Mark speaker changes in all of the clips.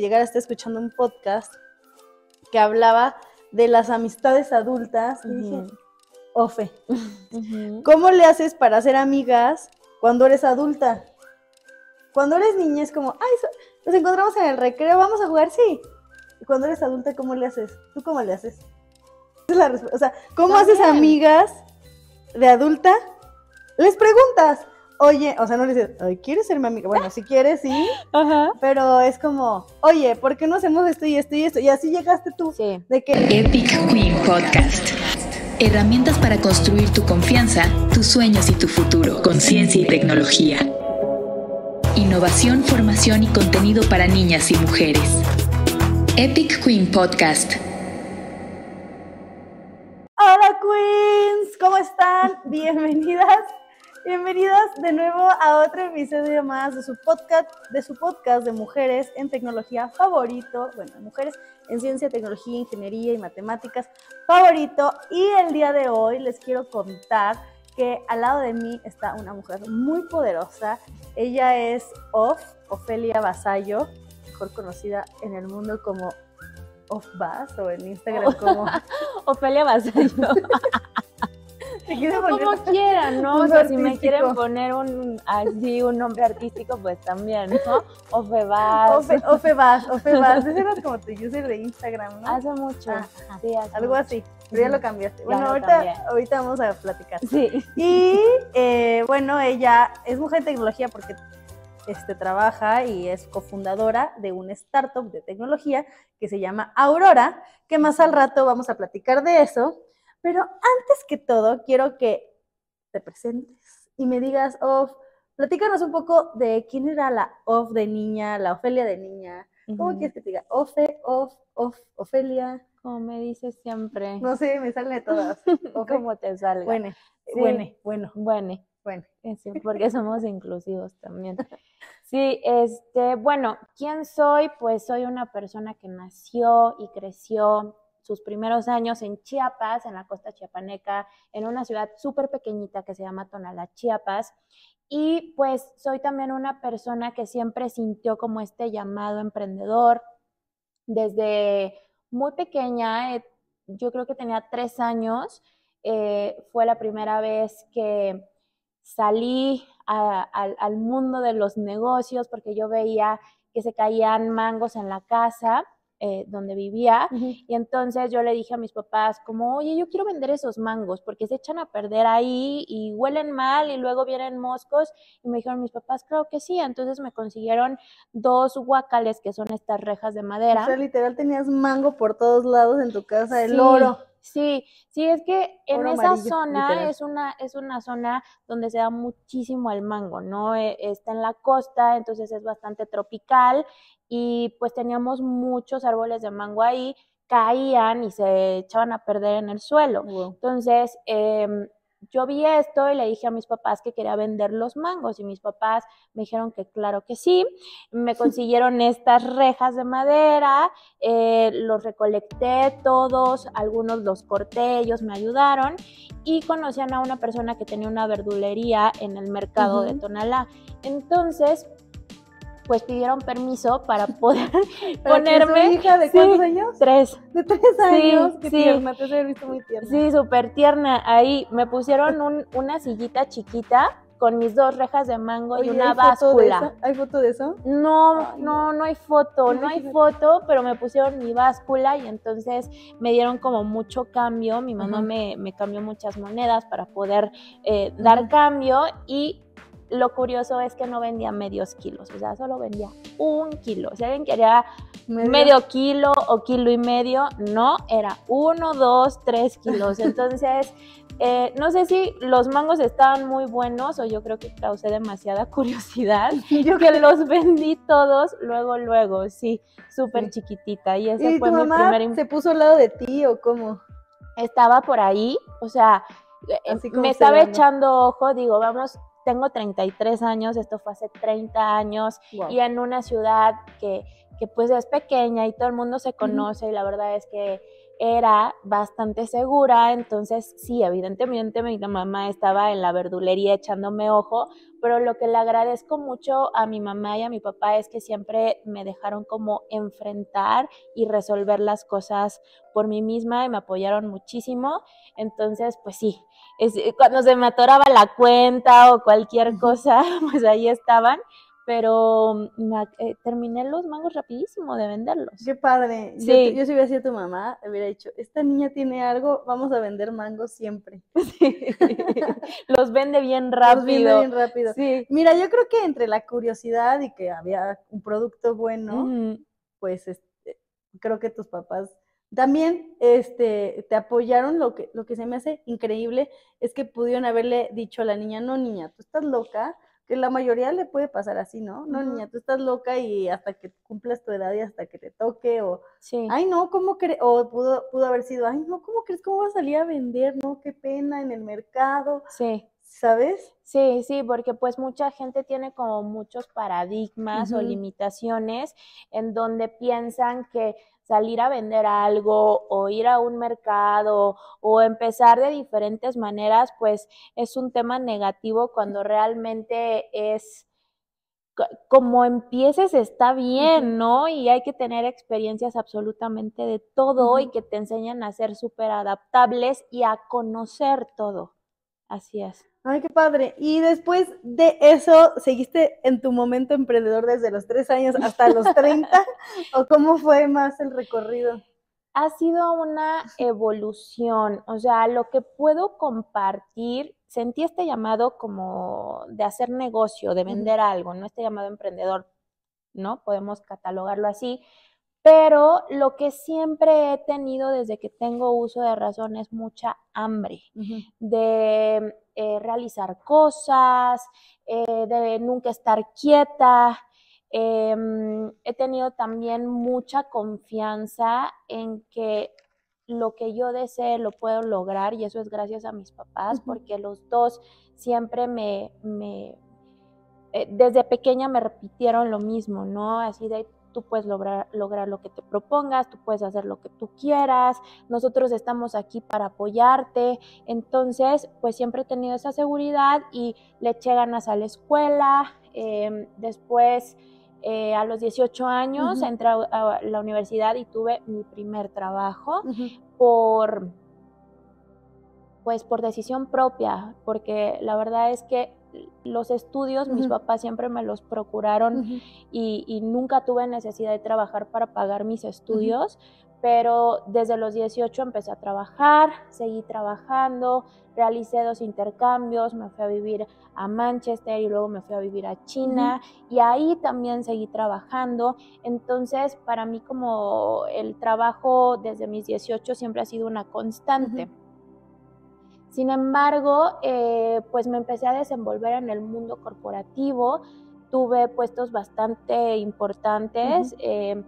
Speaker 1: llegar a estar escuchando un podcast que hablaba de las amistades adultas. Y dije. Ofe. ¿cómo le haces para ser amigas cuando eres adulta? Cuando eres niña es como, ay, so- nos encontramos en el recreo, vamos a jugar, sí. Y cuando eres adulta, ¿cómo le haces? ¿Tú cómo le haces? Es la o sea, ¿cómo haces amigas de adulta? Les preguntas, oye, o sea, no le dices, ay, ¿quieres ser mi amiga? Bueno, si quieres, sí,
Speaker 2: Ajá.
Speaker 1: pero es como, oye, ¿por qué no hacemos esto y esto y esto? Y así llegaste tú,
Speaker 2: Sí.
Speaker 1: de que
Speaker 3: Epic Queen Podcast. Herramientas para construir tu confianza, tus sueños y tu futuro con ciencia y tecnología. Innovación, formación y contenido para niñas y mujeres. Epic Queen Podcast.
Speaker 1: Hola Queens, ¿cómo están? Bienvenidas, bienvenidas de nuevo a otro episodio más de su podcast, de su podcast de mujeres en tecnología favorito, bueno, mujeres en ciencia, tecnología, ingeniería y matemáticas favorito. Y el día de hoy les quiero contar que al lado de mí está una mujer muy poderosa. Ella es Of, Ofelia Basayo, mejor conocida en el mundo como Of Bas o en Instagram como
Speaker 2: Ofelia Basayo. Como quieran, ¿no? O sea, si me quieren poner un así un nombre artístico, pues también, ¿no? Ofebas.
Speaker 1: Ofe, Ofe Vas, Ofe Vas. Ese era como tu user de Instagram, ¿no?
Speaker 2: Hace mucho.
Speaker 1: Ah,
Speaker 2: sí, hace
Speaker 1: Algo
Speaker 2: mucho.
Speaker 1: así. Pero ya lo cambiaste. Bueno, ahorita, ahorita vamos a platicar.
Speaker 2: Sí.
Speaker 1: Y eh, bueno, ella es mujer en tecnología porque este, trabaja y es cofundadora de una startup de tecnología que se llama Aurora, que más al rato vamos a platicar de eso. Pero antes que todo, quiero que te presentes y me digas, Of, platícanos un poco de quién era la Of de niña, la Ofelia de niña. ¿Cómo quieres que te diga? Ofe, Of, Of, Ofelia.
Speaker 2: Como me dices siempre.
Speaker 1: No sé, me salen de todas.
Speaker 2: Como te salga.
Speaker 1: Bueno,
Speaker 2: Sí.
Speaker 1: bueno, bueno,
Speaker 2: Bueno.
Speaker 1: bueno.
Speaker 2: Sí, porque somos inclusivos también. Sí, este, bueno, ¿quién soy? Pues soy una persona que nació y creció sus primeros años en Chiapas, en la costa chiapaneca, en una ciudad súper pequeñita que se llama Tonalá, Chiapas. Y pues soy también una persona que siempre sintió como este llamado emprendedor. Desde muy pequeña, eh, yo creo que tenía tres años, eh, fue la primera vez que salí al mundo de los negocios porque yo veía que se caían mangos en la casa eh, donde vivía y entonces yo le dije a mis papás como, oye, yo quiero vender esos mangos porque se echan a perder ahí y huelen mal y luego vienen moscos y me dijeron mis papás, creo que sí, entonces me consiguieron dos guacales que son estas rejas de madera.
Speaker 1: O sea, literal tenías mango por todos lados en tu casa, el
Speaker 2: Sí,
Speaker 1: oro.
Speaker 2: Sí, sí, es que en
Speaker 1: Oro
Speaker 2: esa
Speaker 1: amarillo,
Speaker 2: zona
Speaker 1: literal.
Speaker 2: es una, es una zona donde se da muchísimo el mango, ¿no? Eh, está en la costa, entonces es bastante tropical y pues teníamos muchos árboles de mango ahí, caían y se echaban a perder en el suelo.
Speaker 1: Wow.
Speaker 2: Entonces, em, yo vi esto y le dije a mis papás que quería vender los mangos y mis papás me dijeron que claro que sí. Me consiguieron estas rejas de madera, eh, los recolecté todos, algunos los corté, ellos me ayudaron y conocían a una persona que tenía una verdulería en el mercado de. Tonalá. Entonces, pues pidieron permiso para poder
Speaker 1: Para
Speaker 2: ponerme
Speaker 1: hija de
Speaker 2: sí.
Speaker 1: cuántos años?
Speaker 2: tres.
Speaker 1: De tres años. Qué
Speaker 2: sí.
Speaker 1: tierna, te visto muy tierna.
Speaker 2: Sí, súper tierna. Ahí me pusieron un- una sillita chiquita con mis dos rejas de mango
Speaker 1: Oye,
Speaker 2: y una
Speaker 1: ¿hay foto de
Speaker 2: báscula.
Speaker 1: ¿Hay foto de eso?
Speaker 2: No,
Speaker 1: Ay,
Speaker 2: no, no hay foto, no hay foto, pero me pusieron mi báscula y entonces me dieron como mucho cambio. Mi mamá me, me cambió muchas monedas para poder eh, dar cambio y lo curioso es que no vendía medios kilos, o sea, solo vendía un kilo. Si alguien quería medio kilo o kilo y medio, no, era uno, dos, tres kilos. Entonces, eh, no sé si los mangos estaban muy buenos o yo creo que causé demasiada curiosidad,
Speaker 1: Yo
Speaker 2: que los vendí todos luego, luego, sí, súper
Speaker 1: Sí.
Speaker 2: chiquitita. Y ese
Speaker 1: ¿Y
Speaker 2: fue
Speaker 1: tu
Speaker 2: mi
Speaker 1: mamá
Speaker 2: primer... im-
Speaker 1: se puso al lado de ti o cómo?
Speaker 2: Estaba por ahí, o sea, eh, me estaba echando ojo, digo, vamos, tengo 33 años, esto fue hace 30 años,
Speaker 1: Wow.
Speaker 2: y en una ciudad que, que pues es pequeña y todo el mundo se conoce y la verdad es que era bastante segura, entonces sí, evidentemente mi mamá estaba en la verdulería echándome ojo, pero lo que le agradezco mucho a mi mamá y a mi papá es que siempre me dejaron como enfrentar y resolver las cosas por mí misma y me apoyaron muchísimo, entonces pues sí, es, cuando se me atoraba la cuenta o cualquier cosa, pues ahí estaban, pero mm, eh, terminé los mangos rapidísimo de venderlos.
Speaker 1: Qué padre. Sí. Yo, si hubiera sido tu mamá, hubiera dicho, esta niña tiene algo, vamos a vender mangos siempre.
Speaker 2: los vende bien rápido. Los vende
Speaker 1: bien rápido. Sí. Mira, yo creo que entre la curiosidad y que había un producto bueno, pues este, creo que tus papás también este, te apoyaron. Lo que, lo que se me hace increíble es que pudieron haberle dicho a la niña, no niña, tú estás loca que la mayoría le puede pasar así, ¿no? No, niña, tú estás loca y hasta que cumplas tu edad y hasta que te toque, o, sí. ay, no, ¿cómo crees? O pudo, pudo haber sido, ay, no, ¿cómo crees? ¿Cómo va a salir a vender? No, qué pena en el mercado. Sí. ¿Sabes?
Speaker 2: Sí, sí, porque pues mucha gente tiene como muchos paradigmas o limitaciones en donde piensan que salir a vender algo o ir a un mercado o empezar de diferentes maneras, pues es un tema negativo cuando realmente es como empieces está bien, ¿no? Y hay que tener experiencias absolutamente de todo y que te enseñan a ser súper adaptables y a conocer todo. Así es.
Speaker 1: Ay, qué padre. Y después de eso, ¿seguiste en tu momento emprendedor desde los tres años hasta los 30? ¿O cómo fue más el recorrido?
Speaker 2: Ha sido una evolución. O sea, lo que puedo compartir, sentí este llamado como de hacer negocio, de vender algo, no este llamado emprendedor, ¿no? Podemos catalogarlo así. Pero lo que siempre he tenido desde que tengo uso de razón es mucha hambre de eh, realizar cosas, eh, de nunca estar quieta. Em, he tenido también mucha confianza en que lo que yo desee lo puedo lograr y eso es gracias a mis papás porque los dos siempre me, me eh, desde pequeña me repitieron lo mismo, ¿no? Así de tú puedes lograr, lograr lo que te propongas, tú puedes hacer lo que tú quieras, nosotros estamos aquí para apoyarte. Entonces, pues siempre he tenido esa seguridad y le eché ganas a la escuela. Em, después, eh, a los 18 años, entré a la universidad y tuve mi primer trabajo por pues por decisión propia, porque la verdad es que los estudios, mis papás siempre me los procuraron y, nunca tuve necesidad de trabajar para pagar mis estudios, pero desde los 18 empecé a trabajar, seguí trabajando, realicé dos intercambios, me fui a vivir a Manchester y luego me fui a vivir a China y ahí también seguí trabajando. Entonces, para mí como el trabajo desde mis 18 siempre ha sido una constante. Sin embargo, eh, pues me empecé a desenvolver en el mundo corporativo, tuve puestos bastante importantes. Eh,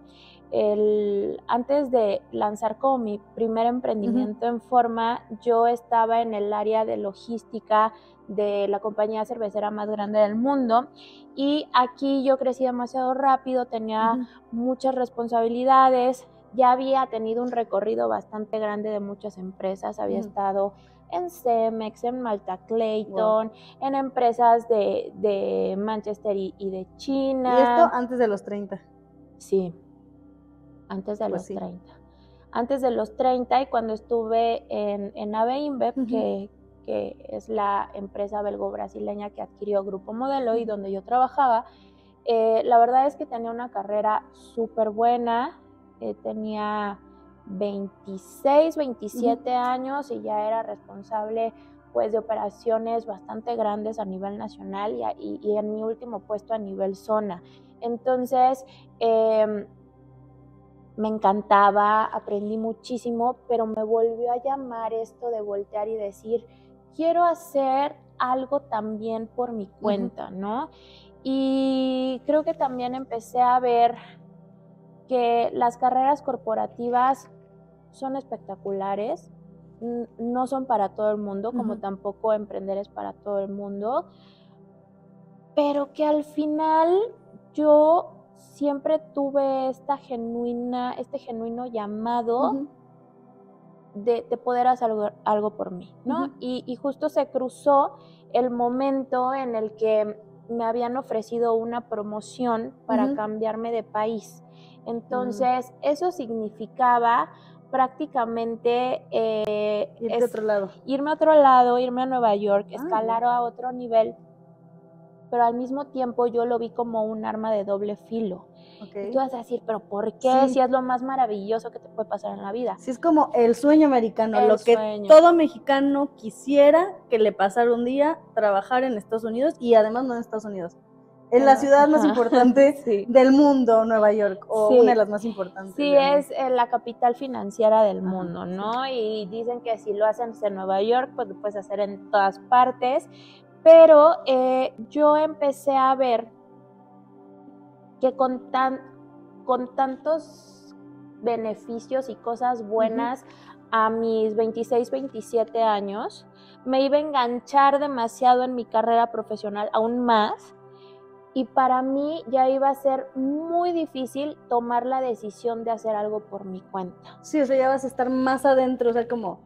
Speaker 2: antes de lanzar como mi primer emprendimiento en forma, yo estaba en el área de logística de la compañía cervecera más grande del mundo y aquí yo crecí demasiado rápido, tenía muchas responsabilidades, ya había tenido un recorrido bastante grande de muchas empresas, había estado en Cemex, en Malta Clayton, en empresas de, Manchester y, de China.
Speaker 1: ¿Y esto antes de los 30?
Speaker 2: Sí, antes de pues los 30. Antes de los 30 y cuando estuve en, en AVE que, es la empresa belgo-brasileña que adquirió Grupo Modelo y donde yo trabajaba, eh, la verdad es que tenía una carrera súper buena, eh, tenía 26, 27 años y ya era responsable pues de operaciones bastante grandes a nivel nacional y, en mi último puesto a nivel zona. Entonces, em, me encantaba, aprendí muchísimo, pero me volvió a llamar esto de voltear y decir, quiero hacer algo también por mi cuenta, ¿no? Y creo que también empecé a ver que las carreras corporativas son espectaculares, no son para todo el mundo, como tampoco emprender es para todo el mundo, pero que al final yo siempre tuve esta genuina, este genuino llamado de, de poder hacer algo, algo por mí, ¿no? Y, y justo se cruzó el momento en el que me habían ofrecido una promoción para cambiarme de país. Entonces, eso significaba prácticamente eh,
Speaker 1: Irte a otro lado.
Speaker 2: irme a otro lado, irme a Nueva York,
Speaker 1: Ah,
Speaker 2: escalar a otro nivel, pero al mismo tiempo yo lo vi como un arma de doble filo.
Speaker 1: Ok.
Speaker 2: Y tú vas a decir, pero ¿por qué?
Speaker 1: Sí.
Speaker 2: Si es lo más maravilloso que te puede pasar en la vida.
Speaker 1: Sí, es como el sueño americano,
Speaker 2: El
Speaker 1: lo que todo mexicano quisiera que le pasara un día, trabajar en Estados Unidos y además no en Estados Unidos, en la ciudad más importante
Speaker 2: Sí.
Speaker 1: del mundo, Nueva York, o
Speaker 2: Sí.
Speaker 1: una de las más importantes.
Speaker 2: Sí, es eh, la capital financiera del
Speaker 1: Ajá,
Speaker 2: mundo. ¿no? Y dicen que si lo hacen en Nueva York, pues lo puedes hacer en todas partes. Pero eh, yo empecé a ver que con, tan, con tantos beneficios y cosas buenas a mis 26, 27 años, me iba a enganchar demasiado en mi carrera profesional aún más y para mí ya iba a ser muy difícil tomar la decisión de hacer algo por mi cuenta.
Speaker 1: Sí, o sea, ya vas a estar más adentro, o sea, como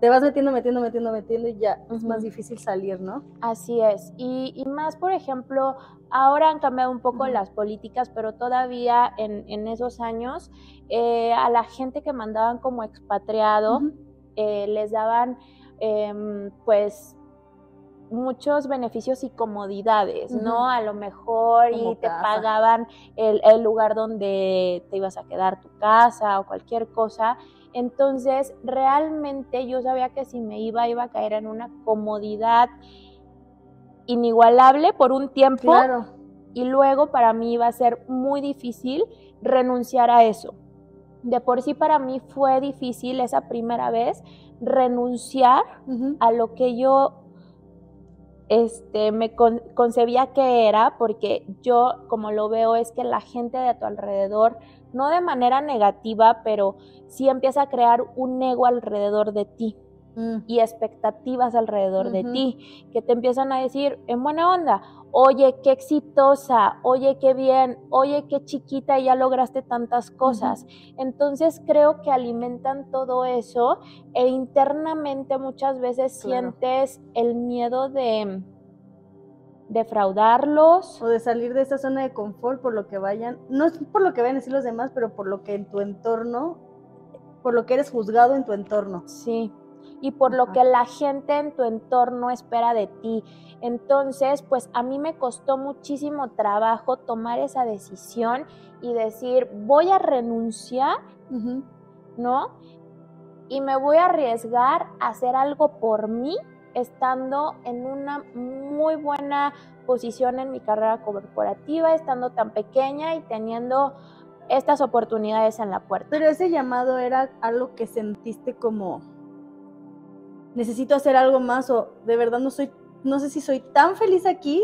Speaker 1: te vas metiendo, metiendo, metiendo, metiendo y ya es más difícil salir, ¿no?
Speaker 2: Así es. Y, y más, por ejemplo, ahora han cambiado un poco las políticas, pero todavía en, en esos años eh, a la gente que mandaban como expatriado eh, les daban em, pues muchos beneficios y comodidades, ¿no? A lo mejor y te
Speaker 1: casa.
Speaker 2: pagaban el, el lugar donde te ibas a quedar, tu casa o cualquier cosa. Entonces, realmente yo sabía que si me iba, iba a caer en una comodidad inigualable por un tiempo
Speaker 1: Claro.
Speaker 2: y luego para mí iba a ser muy difícil renunciar a eso. De por sí para mí fue difícil esa primera vez renunciar a lo que yo este, me con- concebía que era, porque yo como lo veo es que la gente de tu alrededor, no de manera negativa, pero sí empieza a crear un ego alrededor de ti
Speaker 1: Mm.
Speaker 2: y expectativas alrededor de ti, que te empiezan a decir en buena onda, oye, qué exitosa, oye, qué bien, oye, qué chiquita y ya lograste tantas cosas. Entonces creo que alimentan todo eso e internamente muchas veces
Speaker 1: Claro.
Speaker 2: sientes el miedo de defraudarlos.
Speaker 1: O de salir de esa zona de confort por lo que vayan, no es por lo que vayan a decir los demás, pero por lo que en tu entorno, por lo que eres juzgado en tu entorno.
Speaker 2: Sí, y por lo que la gente en tu entorno espera de ti. Entonces, pues a mí me costó muchísimo trabajo tomar esa decisión y decir, voy a renunciar. ¿no? Y me voy a arriesgar a hacer algo por mí, estando en una muy buena posición en mi carrera corporativa, estando tan pequeña y teniendo estas oportunidades en la puerta.
Speaker 1: Pero ese llamado era algo que sentiste como necesito hacer algo más o de verdad no soy no sé si soy tan feliz aquí,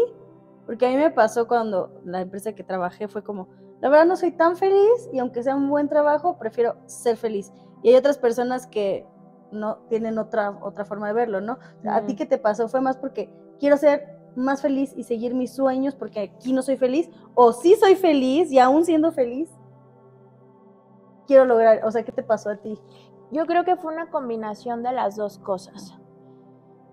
Speaker 1: porque a mí me pasó cuando la empresa que trabajé fue como, la verdad no soy tan feliz y aunque sea un buen trabajo, prefiero ser feliz. Y hay otras personas que no tienen otra otra forma de verlo, ¿no? O sea, ¿A ti qué te pasó? ¿Fue más porque quiero ser más feliz y seguir mis sueños porque aquí no soy feliz? ¿O sí soy feliz y aún siendo feliz? Quiero lograr, o sea, ¿qué te pasó a ti?
Speaker 2: Yo creo que fue una combinación de las dos cosas.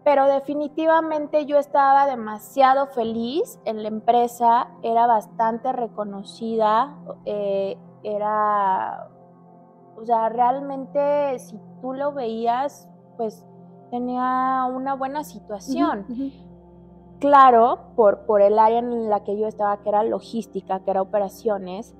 Speaker 2: Pero definitivamente yo estaba demasiado feliz en la empresa, era bastante reconocida, eh, era, o sea, realmente si tú lo veías, pues tenía una buena situación. Claro, por, por el área en la que yo estaba, que era logística, que era operaciones,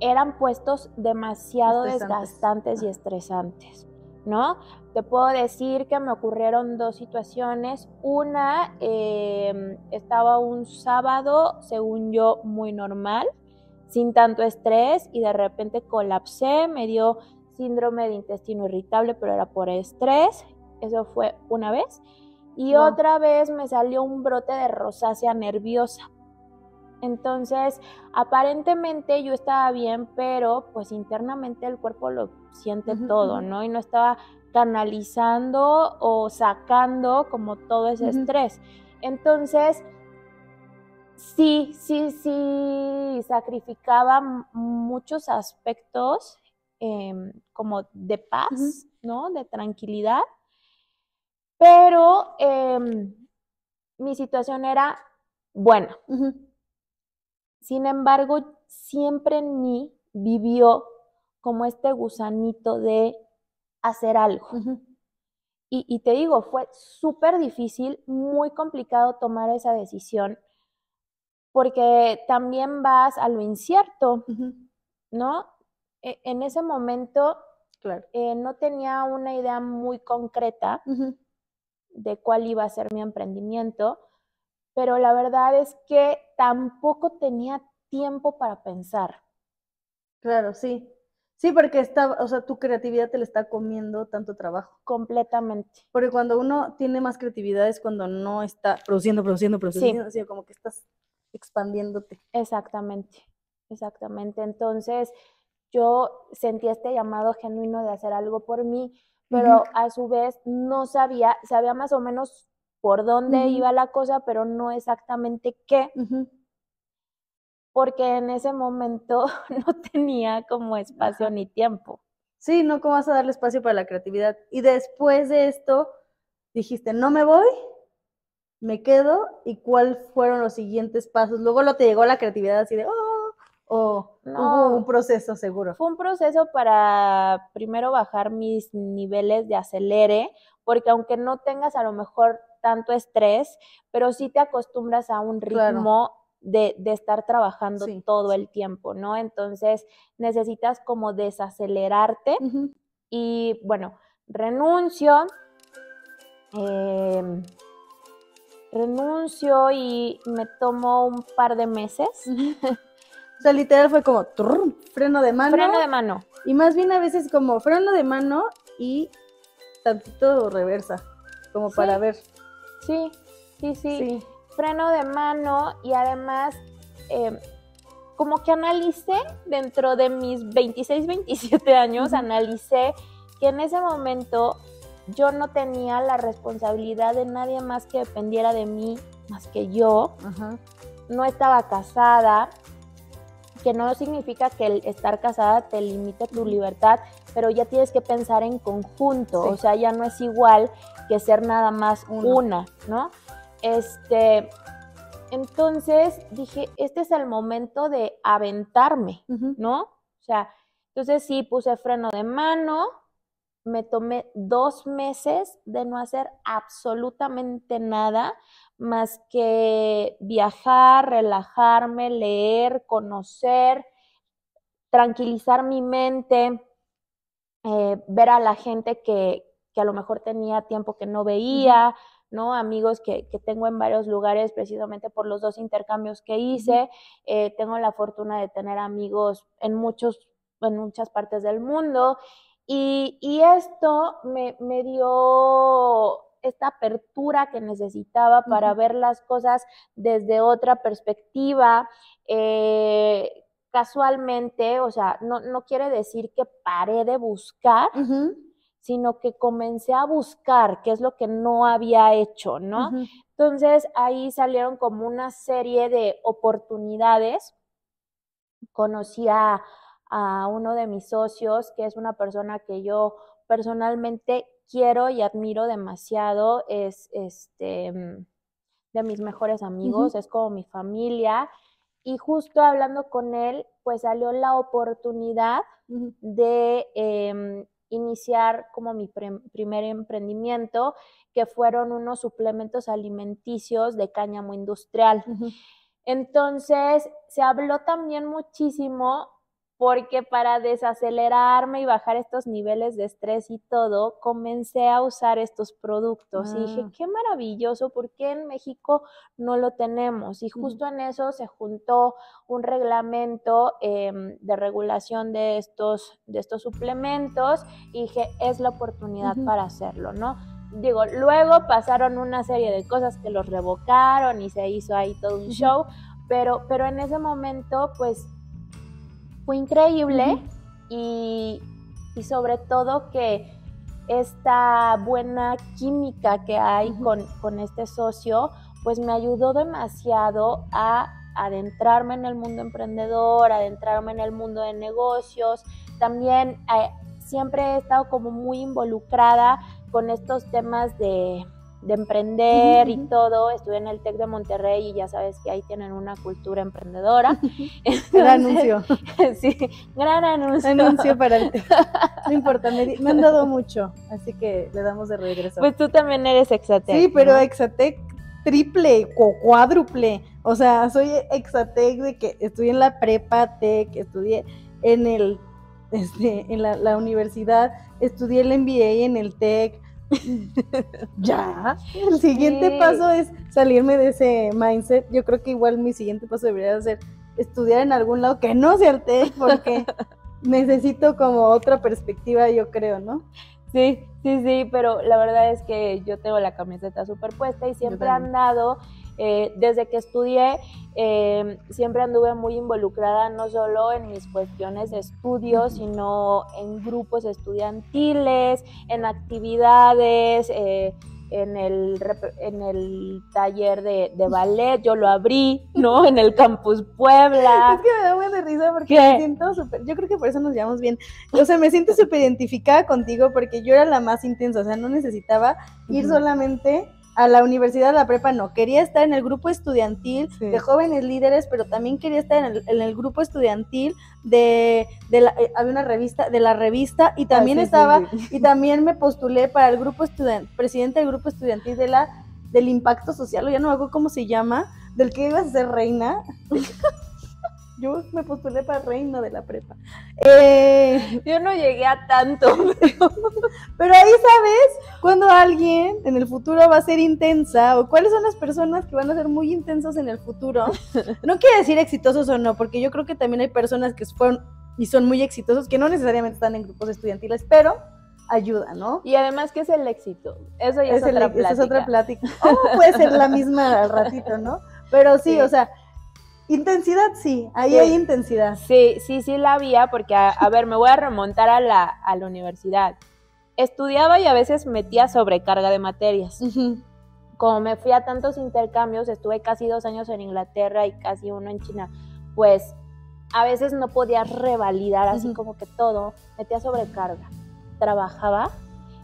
Speaker 2: eran puestos demasiado
Speaker 1: Estresantes.
Speaker 2: desgastantes y estresantes, ¿no? Te puedo decir que me ocurrieron dos situaciones. Una, eh, estaba un sábado, según yo, muy normal, sin tanto estrés, y de repente colapsé, me dio síndrome de intestino irritable, pero era por estrés. Eso fue una vez. Y otra vez me salió un brote de rosácea nerviosa. Entonces, aparentemente yo estaba bien, pero pues internamente el cuerpo lo siente todo. ¿no? Y no estaba canalizando o sacando como todo ese estrés. Entonces, sí, sí, sí, sacrificaba muchos aspectos em, como de paz, ¿no? De tranquilidad, pero em, mi situación era buena. Sin embargo, siempre en mí vivió como este gusanito de hacer algo. y, te digo, fue súper difícil, muy complicado tomar esa decisión, porque también vas a lo incierto, ¿no? E, en ese momento eh, no tenía una idea muy concreta de cuál iba a ser mi emprendimiento, pero la verdad es que tampoco tenía tiempo para pensar.
Speaker 1: Claro, sí. Sí, porque está, o sea, tu creatividad te le está comiendo tanto trabajo.
Speaker 2: Completamente.
Speaker 1: Porque cuando uno tiene más creatividad es cuando no está produciendo, produciendo, produciendo, así como que estás expandiéndote.
Speaker 2: Exactamente, exactamente. Entonces, yo sentí este llamado genuino de hacer algo por mí, pero a su vez no sabía, sabía más o menos por dónde iba la cosa, pero no exactamente qué porque en ese momento no tenía como espacio ni tiempo.
Speaker 1: Sí, no, ¿cómo vas a darle espacio para la creatividad? Y después de esto, dijiste, no me voy, me quedo, ¿y cuáles fueron los siguientes pasos? Luego lo te llegó la creatividad así de, oh, o no, hubo un proceso seguro.
Speaker 2: Fue un proceso para primero bajar mis niveles de acelere, porque aunque no tengas a lo mejor tanto estrés, pero sí te acostumbras a un ritmo de, estar trabajando todo el tiempo, ¿no? Entonces necesitas como desacelerarte y bueno, renuncio, em, renuncio y me tomo un par de meses.
Speaker 1: o sea, literal fue como freno de mano.
Speaker 2: Freno de mano.
Speaker 1: Y más bien a veces como freno de mano y tantito reversa, como para ver.
Speaker 2: Sí, sí, sí, sí. Freno de mano y además em, como que analicé dentro de mis 26, 27 años, analicé que en ese momento yo no tenía la responsabilidad de nadie más que dependiera de mí, más que yo. No estaba casada, que no significa que el estar casada te limite tu libertad, pero ya tienes que pensar en conjunto, o sea, ya no es igual que ser nada más una, ¿no? Este, entonces dije, este es el momento de aventarme, ¿no? O sea, entonces sí puse freno de mano, me tomé dos meses de no hacer absolutamente nada más que viajar, relajarme, leer, conocer, tranquilizar mi mente, eh, ver a la gente que, que, a lo mejor tenía tiempo que no veía, ¿no? Amigos que, tengo en varios lugares precisamente por los dos intercambios que hice. Eh, tengo la fortuna de tener amigos en, muchos, en muchas partes del mundo. Y, esto me, dio esta apertura que necesitaba para ver las cosas desde otra perspectiva. Eh, casualmente, o sea, no, no, quiere decir que paré de buscar, sino que comencé a buscar qué es lo que no había hecho, ¿no? Entonces ahí salieron como una serie de oportunidades. Conocí a, uno de mis socios, que es una persona que yo personalmente quiero y admiro demasiado, es este mm, de mis mejores amigos, es como mi familia. Y justo hablando con él, pues salió la oportunidad de em, iniciar como mi primer emprendimiento, que fueron unos suplementos alimenticios de cáñamo industrial. Entonces, se habló también muchísimo porque para desacelerarme y bajar estos niveles de estrés y todo, comencé a usar estos productos y dije, ah. qué maravilloso, ¿por qué en México no lo tenemos? Y justo en eso se juntó un reglamento em, de regulación de estos, de estos suplementos y dije, es la oportunidad para hacerlo, ¿no? Digo, luego pasaron una serie de cosas que los revocaron y se hizo ahí todo un show, pero, pero en ese momento, pues fue increíble y, sobre todo que esta buena química que hay con, este socio, pues me ayudó demasiado a adentrarme en el mundo emprendedor, adentrarme en el mundo de negocios. También eh, siempre he estado como muy involucrada con estos temas de, emprender y todo. Estuve en el TEC de Monterrey y ya sabes que ahí tienen una cultura emprendedora.
Speaker 1: gran anuncio.
Speaker 2: sí, gran anuncio.
Speaker 1: Anuncio para el TEC. No importa, me, han dado mucho, así que le damos de regreso.
Speaker 2: Pues tú también eres Exatec.
Speaker 1: Sí, pero Exatec triple o cuádruple. O sea, soy Exatec de que estudié en la prepa TEC, estudié en el este, en la, universidad, estudié el MBA en el TEC. ya, el siguiente paso es salirme de ese mindset. Yo creo que igual mi siguiente paso debería ser estudiar en algún lado que no sea el TEC, porque necesito como otra perspectiva, yo creo, ¿no?
Speaker 2: Sí, sí, sí, pero la verdad es que yo tengo la camiseta superpuesta y siempre han dado eh, desde que estudié, eh, siempre anduve muy involucrada no solo en mis cuestiones de estudio, sino en grupos estudiantiles, en actividades. Eh, en el, en el taller de, ballet, yo lo abrí, ¿no? En el campus Puebla.
Speaker 1: Es que me da buena risa porque me siento súper, yo creo que por eso nos llevamos bien. O sea, me siento súper identificada contigo porque yo era la más intensa, o sea, no necesitaba ir solamente a la universidad, a la prepa, no. Quería estar en el grupo estudiantil de jóvenes líderes, pero también quería estar en el, grupo estudiantil de, de la, eh, había una revista, de la revista, y también estaba, y también me postulé para el grupo estudiantil, presidente del grupo estudiantil de la, del impacto social, o ya no me acuerdo cómo se llama, del que ibas a ser reina. Yo me postulé para reina de la prepa.
Speaker 2: Eh, yo no llegué a tanto.
Speaker 1: Pero ahí sabes cuando alguien en el futuro va a ser intensa o cuáles son las personas que van a ser muy intensos en el futuro. No quiere decir exitosos o no, porque yo creo que también hay personas que fueron y son muy exitosos que no necesariamente están en grupos estudiantiles, pero ayuda, ¿no?
Speaker 2: Y además, ¿qué es el éxito? Eso ya es, otra plática.
Speaker 1: Esa es otra plática. O puede ser la misma al ratito, ¿no? Pero sí. o sea, Intensidad sí, ahí hay intensidad.
Speaker 2: Sí, sí, sí la había, porque, a, ver, me voy a remontar a la, a la universidad. Estudiaba y a veces metía sobrecarga de materias. Como me fui a tantos intercambios, estuve casi dos años en Inglaterra y casi uno en China, pues a veces no podía revalidar así como que todo, metía sobrecarga. Trabajaba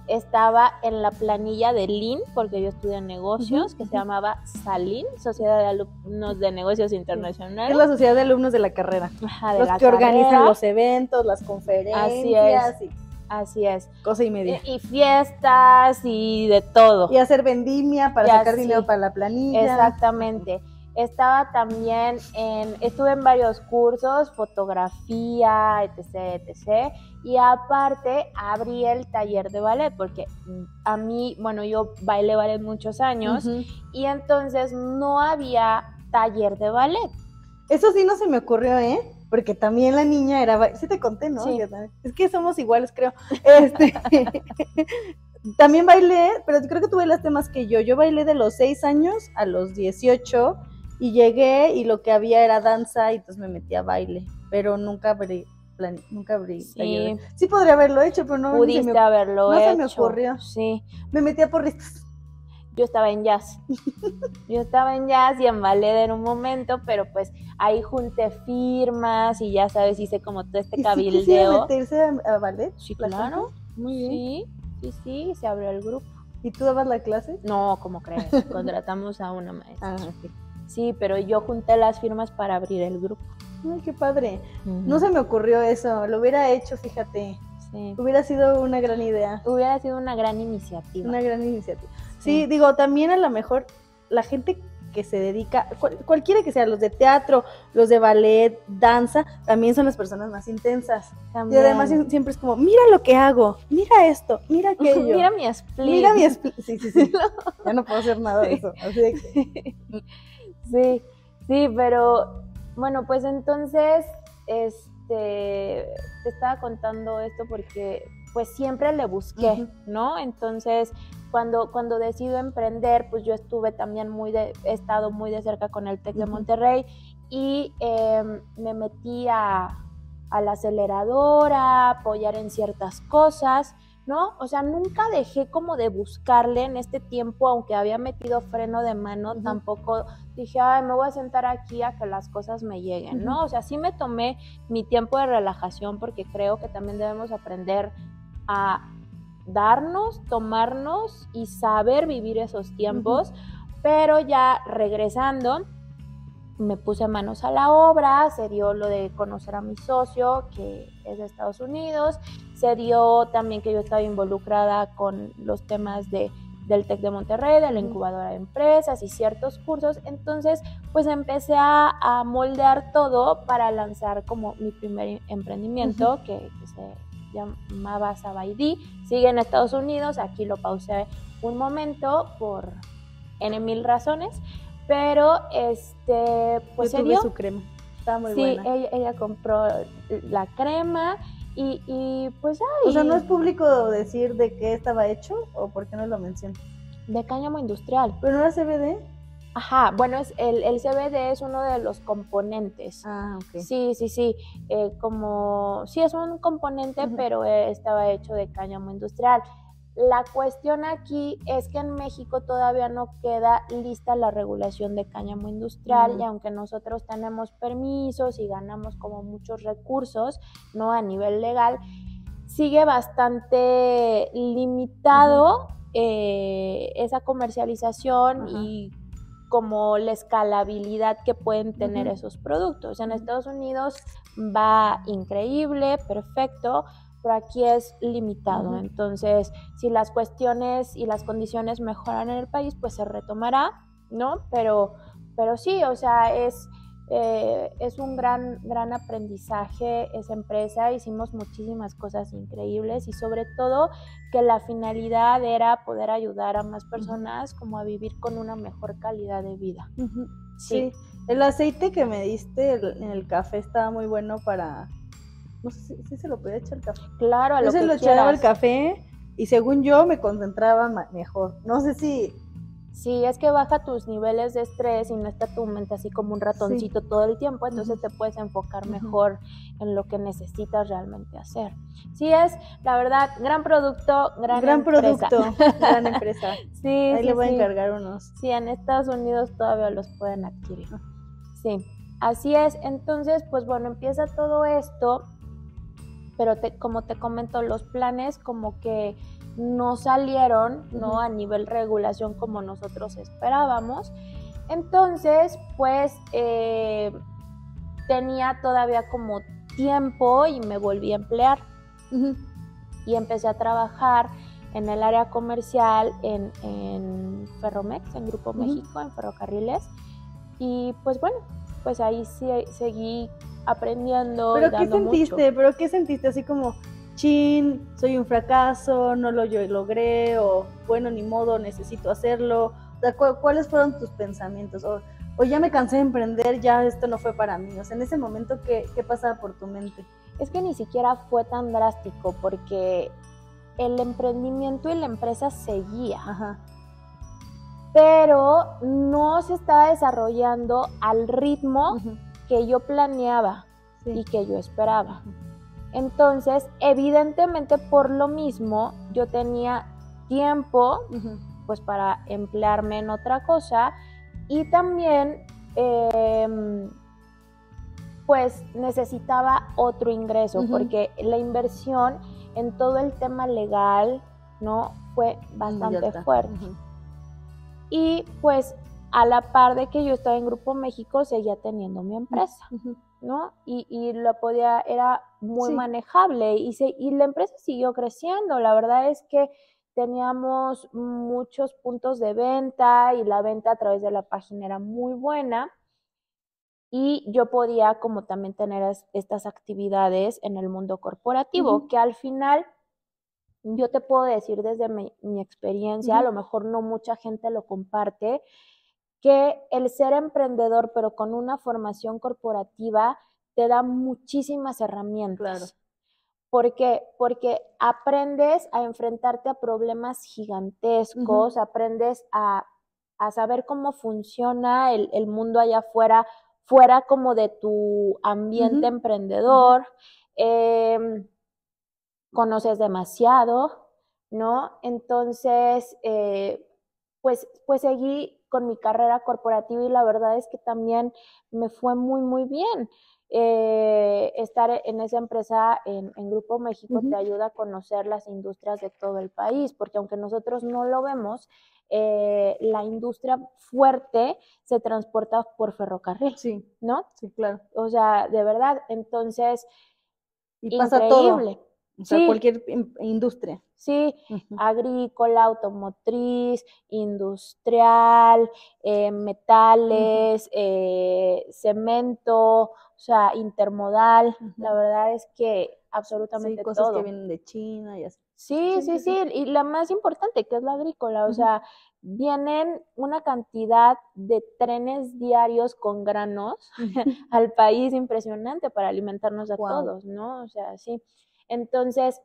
Speaker 2: estaba en la planilla de LIN, porque yo estudié negocios, que se llamaba SALIN, Sociedad de Alumnos de Negocios Internacionales.
Speaker 1: Es la sociedad de alumnos de la carrera. los que organizan los eventos, las conferencias.
Speaker 2: Así es. Así es.
Speaker 1: Cosa y media.
Speaker 2: Y, fiestas y de todo.
Speaker 1: Y hacer vendimia para sacar dinero para la planilla.
Speaker 2: Exactamente. Estaba también en, estuve en varios cursos, fotografía, etc., etc. Y aparte abrí el taller de ballet, porque a mí, bueno, yo bailé ballet muchos años y entonces no había taller de ballet.
Speaker 1: Eso sí no se me ocurrió, ¿eh? Porque también la niña era, sí te conté, ¿no? Sí. Es que somos iguales, creo. Este, también bailé, pero creo que tú bailaste más que yo. Yo bailé de los 6 años a los 18 y llegué y lo que había era danza y entonces me metí a baile, pero nunca abrí, nunca abrí. Sí. sí podría haberlo hecho, pero no,
Speaker 2: Pudiste me, haberlo
Speaker 1: no
Speaker 2: hecho.
Speaker 1: se me ocurrió.
Speaker 2: Sí.
Speaker 1: Me metí a porristas.
Speaker 2: Yo estaba en jazz. Yo estaba en jazz y en ballet en un momento, pero pues ahí junté firmas y ya sabes, hice como todo este cabildeo.
Speaker 1: ¿Y meterse a, ballet?
Speaker 2: Sí, claro. Muy bien. Sí, sí, sí, se abrió el grupo.
Speaker 1: ¿Y tú dabas la clase?
Speaker 2: No, como crees. Contratamos a una maestra. Ah, Sí, pero yo junté las firmas para abrir el grupo.
Speaker 1: Ay, qué padre. No se me ocurrió eso, lo hubiera hecho, fíjate. Sí. Hubiera sido una gran idea.
Speaker 2: Hubiera sido una gran iniciativa.
Speaker 1: Una gran iniciativa. Sí, digo, también a lo mejor la gente que se dedica, cualquiera que sea, los de teatro, los de ballet, danza, también son las personas más intensas. Y además siempre es como, mira lo que hago, mira esto, mira aquello.
Speaker 2: mira mi split.
Speaker 1: Mira mi split. Sí, sí, sí. ya no puedo hacer nada de eso. Así de que...
Speaker 2: Sí, sí, pero bueno, pues entonces, este, te estaba contando esto porque pues siempre le busqué, ¿no? Entonces, cuando, cuando decido emprender, pues yo estuve también muy de, he estado muy de cerca con el TEC de Monterrey y em, me metí a, a la aceleradora, apoyar en ciertas cosas, ¿no? O sea, nunca dejé como de buscarle en este tiempo, aunque había metido freno de mano, tampoco dije, ay, me voy a sentar aquí a que las cosas me lleguen, ¿no? O sea, sí me tomé mi tiempo de relajación porque creo que también debemos aprender a darnos, tomarnos y saber vivir esos tiempos, pero ya regresando, me puse manos a la obra, se dio lo de conocer a mi socio, que es de Estados Unidos, se dio también que yo estaba involucrada con los temas de, del TEC de Monterrey, de la incubadora de empresas y ciertos cursos, entonces pues empecé a, moldear todo para lanzar como mi primer emprendimiento, que, se llamaba Sabaidi, sigue en Estados Unidos, aquí lo pausé un momento por N mil razones, pero este, pues
Speaker 1: Yo tuve su crema. Muy
Speaker 2: sí,
Speaker 1: buena.
Speaker 2: Ella, ella compró la crema y, y pues
Speaker 1: ay, O sea, ¿no es público decir de qué estaba hecho o por qué no lo mencionas?
Speaker 2: De cáñamo industrial.
Speaker 1: ¿Pero no era CBD?
Speaker 2: Ajá, bueno, es el, el CBD es uno de los componentes.
Speaker 1: Ah, ok.
Speaker 2: Sí, sí, sí. Eh, como, sí, es un componente, pero estaba hecho de cáñamo industrial. La cuestión aquí es que en México todavía no queda lista la regulación de cáñamo industrial y aunque nosotros tenemos permisos y ganamos como muchos recursos, no a nivel legal, sigue bastante limitado eh, esa comercialización y como la escalabilidad que pueden tener esos productos. En Estados Unidos va increíble, perfecto, pero aquí es limitado. Entonces, si las cuestiones y las condiciones mejoran en el país, pues se retomará, ¿no? Pero, pero sí, o sea, es, eh, es un gran, gran aprendizaje esa empresa. Hicimos muchísimas cosas increíbles y sobre todo que la finalidad era poder ayudar a más personas como a vivir con una mejor calidad de vida.
Speaker 1: sí. El aceite que me diste en el café estaba muy bueno para no sé si, se lo podía echar el café.
Speaker 2: Claro, a lo
Speaker 1: yo se lo echaba el café y según yo me concentraba mejor. No sé si...
Speaker 2: Sí, es que baja tus niveles de estrés y no está tu mente así como un ratoncito todo el tiempo, entonces te puedes enfocar mejor en lo que necesitas realmente hacer. Sí es, la verdad, gran producto, gran,
Speaker 1: gran producto, gran empresa.
Speaker 2: Sí,
Speaker 1: Ahí
Speaker 2: sí,
Speaker 1: le voy a encargar unos.
Speaker 2: Sí, en Estados Unidos todavía los pueden adquirir. Sí, así es. Entonces, pues bueno, empieza todo esto pero como te comento, los planes como que no salieron, ¿no? A nivel regulación como nosotros esperábamos. Entonces, pues eh, tenía todavía como tiempo y me volví a emplear. Y empecé a trabajar en el área comercial en, en Ferromex, en Grupo México, en ferrocarriles. Y pues bueno, pues ahí sí, seguí aprendiendo.
Speaker 1: ¿Pero qué sentiste? ¿Pero qué sentiste? Así como, chin, soy un fracaso, no lo yo logré, o bueno, ni modo, necesito hacerlo. ¿Cuáles fueron tus pensamientos? O, ya me cansé de emprender, ya esto no fue para mí. O sea, en ese momento, ¿qué, qué pasaba por tu mente?
Speaker 2: Es que ni siquiera fue tan drástico porque el emprendimiento y la empresa seguía.
Speaker 1: Ajá.
Speaker 2: Pero no se estaba desarrollando al ritmo que yo planeaba y que yo esperaba. Entonces, evidentemente por lo mismo, yo tenía tiempo pues para emplearme en otra cosa y también em, pues necesitaba otro ingreso porque la inversión en todo el tema legal no fue bastante fuerte. Y pues a la par de que yo estaba en Grupo México, seguía teniendo mi empresa, ¿no? Y, y, lo podía, era muy manejable y, se, y la empresa siguió creciendo. La verdad es que teníamos muchos puntos de venta y la venta a través de la página era muy buena. Y yo podía como también tener estas actividades en el mundo corporativo, que al final yo te puedo decir desde mi, experiencia, a lo mejor no mucha gente lo comparte, que el ser emprendedor, pero con una formación corporativa, te da muchísimas herramientas. Claro. ¿Por qué? Porque aprendes a enfrentarte a problemas gigantescos, aprendes a, saber cómo funciona el, mundo allá afuera, fuera como de tu ambiente emprendedor, em, conoces demasiado, ¿no? Entonces, eh, pues, pues seguí con mi carrera corporativa y la verdad es que también me fue muy, muy bien. Eh, estar en esa empresa en, Grupo México te ayuda a conocer las industrias de todo el país, porque aunque nosotros no lo vemos, eh, la industria fuerte se transporta por ferrocarril.
Speaker 1: Sí.
Speaker 2: ¿No?
Speaker 1: Sí, claro.
Speaker 2: O sea, de verdad. Entonces,
Speaker 1: y pasa increíble. O sea, cualquier industria.
Speaker 2: Sí, agrícola, automotriz, industrial, eh, metales, eh, cemento, o sea, intermodal. La verdad es que absolutamente
Speaker 1: sí, cosas
Speaker 2: que
Speaker 1: vienen de China y así.
Speaker 2: Sí, sí, sí, y la más importante, que es la agrícola, o sea, vienen una cantidad de trenes diarios con granos al país impresionante para alimentarnos a todos, ¿no? O sea, sí. Entonces,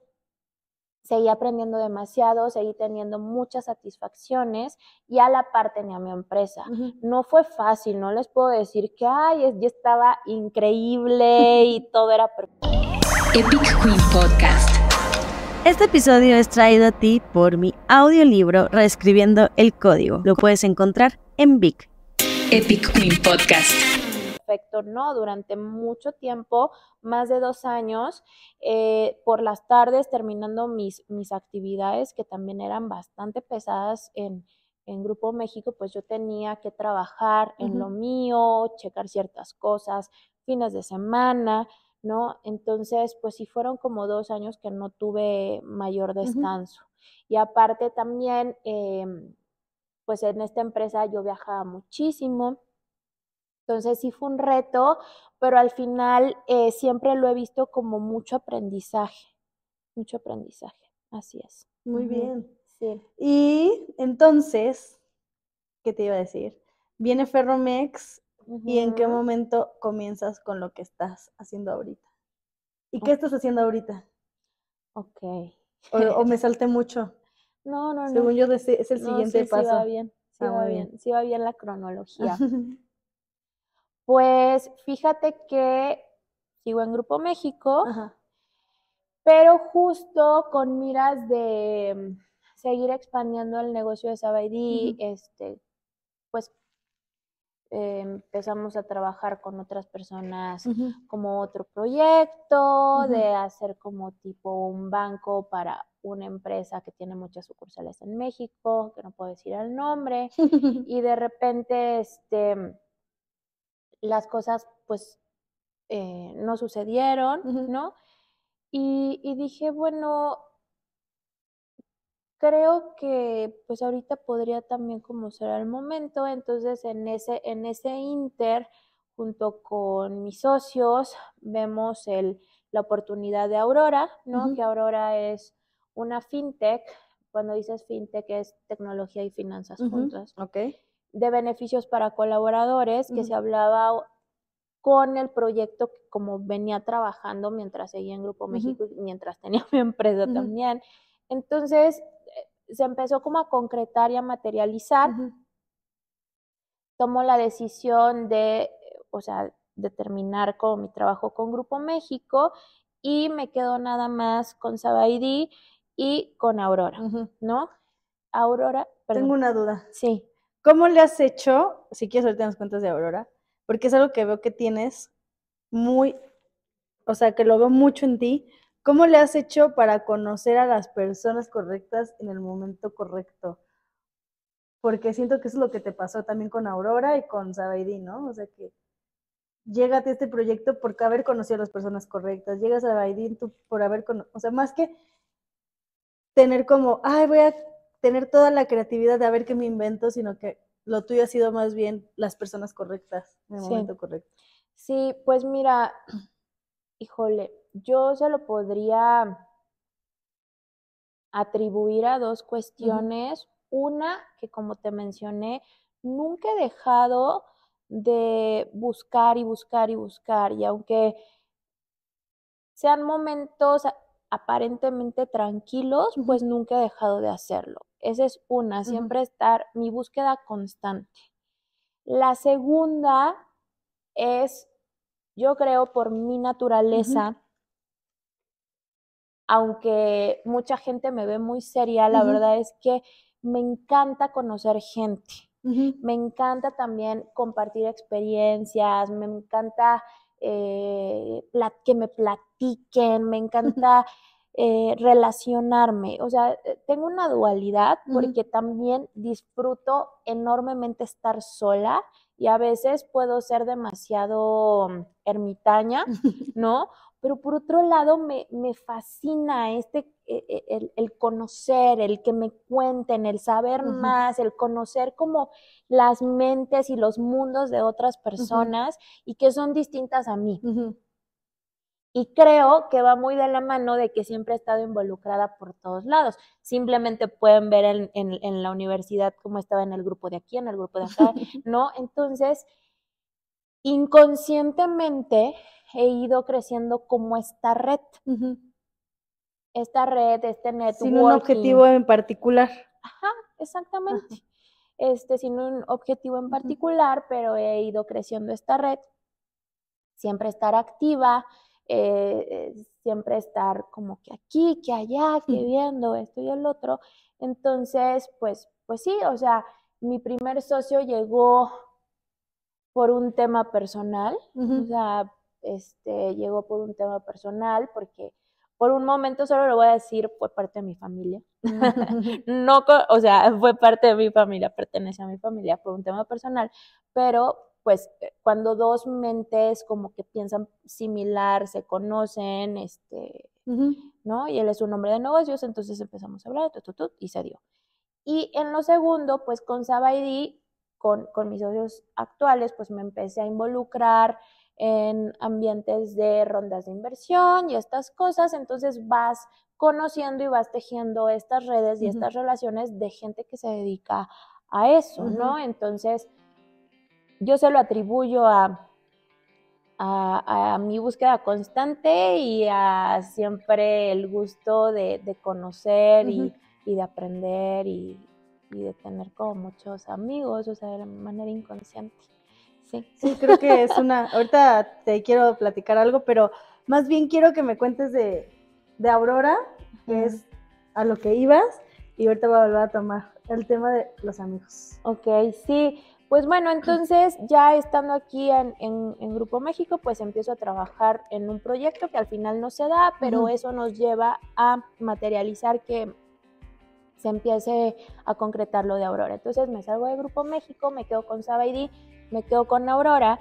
Speaker 2: seguí aprendiendo demasiado, seguí teniendo muchas satisfacciones y a la par tenía mi empresa. No fue fácil, no les puedo decir que, ay, yo estaba increíble y todo era perfecto.
Speaker 3: Epic Queen Podcast.
Speaker 4: Este episodio es traído a ti por mi audiolibro Reescribiendo el Código. Lo puedes encontrar en Vic.
Speaker 3: Epic Queen Podcast
Speaker 2: ¿no? Durante mucho tiempo, más de dos años, eh, por las tardes terminando mis, mis actividades que también eran bastante pesadas en, en Grupo México, pues yo tenía que trabajar en lo mío, checar ciertas cosas, fines de semana, ¿no? Entonces, pues sí fueron como dos años que no tuve mayor descanso. Y aparte también, em, pues en esta empresa yo viajaba muchísimo, entonces sí fue un reto, pero al final eh, siempre lo he visto como mucho aprendizaje, mucho aprendizaje, así es.
Speaker 1: Muy bien. Sí. Y entonces, ¿qué te iba a decir? Viene Ferromex y en qué momento comienzas con lo que estás haciendo ahorita. ¿Y qué estás haciendo ahorita?
Speaker 2: Ok.
Speaker 1: O, me salté mucho.
Speaker 2: No, no, no.
Speaker 1: Según yo es el siguiente paso. Sí
Speaker 2: va bien, sí ah, va bien, sí va bien la cronología. Pues fíjate que sigo en Grupo México, pero justo con miras de mm, seguir expandiendo el negocio de Sabaidí, este, pues empezamos a trabajar con otras personas como otro proyecto, de hacer como tipo un banco para una empresa que tiene muchas sucursales en México, que no puedo decir el nombre, y de repente, este, las cosas pues eh, no sucedieron, ¿no? Y, y, dije, bueno, creo que pues ahorita podría también como ser el momento, entonces en ese, en ese inter, junto con mis socios, vemos el, la oportunidad de Aurora, ¿no? Que Aurora es una fintech, cuando dices fintech es tecnología y finanzas juntas.
Speaker 1: Ok
Speaker 2: de beneficios para colaboradores que se hablaba con el proyecto que como venía trabajando mientras seguía en Grupo México y mientras tenía mi empresa también. Entonces eh, se empezó como a concretar y a materializar. Tomó la decisión de, o sea, de terminar con mi trabajo con Grupo México y me quedo nada más con Sabaidí y con Aurora, ¿no? Aurora,
Speaker 1: Tengo una duda.
Speaker 2: Sí.
Speaker 1: ¿Cómo le has hecho, si quieres ahorita nos cuentas de Aurora, porque es algo que veo que tienes muy, o sea, que lo veo mucho en ti, ¿cómo le has hecho para conocer a las personas correctas en el momento correcto? Porque siento que eso es lo que te pasó también con Aurora y con Sabaidí, ¿no? O sea que llégate a este proyecto por haber conocido a las personas correctas, llegas a Sabaidí por haber conocido, o sea, más que tener como, ay, voy a tener toda la creatividad de a ver qué me invento, sino que lo tuyo ha sido más bien las personas correctas en el momento correcto.
Speaker 2: Sí, pues mira, híjole, yo se lo podría atribuir a dos cuestiones. Una, que como te mencioné, nunca he dejado de buscar y buscar y buscar. Y aunque sean momentos aparentemente tranquilos, pues nunca he dejado de hacerlo. Esa es una, siempre estar mi búsqueda constante. La segunda es, yo creo por mi naturaleza, aunque mucha gente me ve muy seria, la verdad es que me encanta conocer gente. Me encanta también compartir experiencias, me encanta eh, que me platiquen, me encanta eh, relacionarme. O sea, eh, tengo una dualidad porque también disfruto enormemente estar sola y a veces puedo ser demasiado mm, ermitaña, ¿no? Pero por otro lado me, me fascina este, eh, el, el conocer, el que me cuenten, el saber más, el conocer como las mentes y los mundos de otras personas y que son distintas a mí. Y creo que va muy de la mano de que siempre he estado involucrada por todos lados. Simplemente pueden ver en, en- en la universidad cómo estaba en el grupo de aquí, en el grupo de acá, ¿no? Entonces, inconscientemente he ido creciendo como esta red, esta red, este networking.
Speaker 1: Sin un objetivo en particular.
Speaker 2: Ajá, exactamente. Este, sin un objetivo en particular, pero he ido creciendo esta red. Siempre estar activa, eh, eh, siempre estar como que aquí, que allá, que viendo esto y el otro. Entonces, pues, pues sí, o sea, mi primer socio llegó por un tema personal, o sea, este, llegó por un tema personal porque por un momento solo lo voy a decir, fue parte de mi familia. No, o sea, fue parte de mi familia, pertenece a mi familia por un tema personal, pero pues eh, cuando dos mentes como que piensan similar, se conocen, este. ¿no? Y él es un hombre de negocios, entonces empezamos a hablar, tu, tu, tu, y se dio. Y en lo segundo, pues con Sabaidi, con, con mis socios actuales, pues me empecé a involucrar en ambientes de rondas de inversión y estas cosas, entonces vas conociendo y vas tejiendo estas redes y estas relaciones de gente que se dedica a eso, ¿no? Entonces, yo se lo atribuyo a, a, a mi búsqueda constante y a siempre el gusto de, de conocer y,
Speaker 1: Ujú.
Speaker 2: y de aprender y, y de tener como muchos amigos, o sea, de manera inconsciente. Sí.
Speaker 1: Sí, creo que es una. Ahorita te quiero platicar algo, pero más bien quiero que me cuentes de, de Aurora, que
Speaker 2: Ujú.
Speaker 1: es a lo que ibas, y ahorita voy a volver a tomar el tema de los amigos.
Speaker 2: Ok, sí. Pues bueno, entonces ya estando aquí en, en- en Grupo México, pues empiezo a trabajar en un proyecto que al final no se da, pero eso nos lleva a materializar que se empiece a concretar lo de Aurora. Entonces me salgo de Grupo México, me quedo con Sabaidi, me quedo con Aurora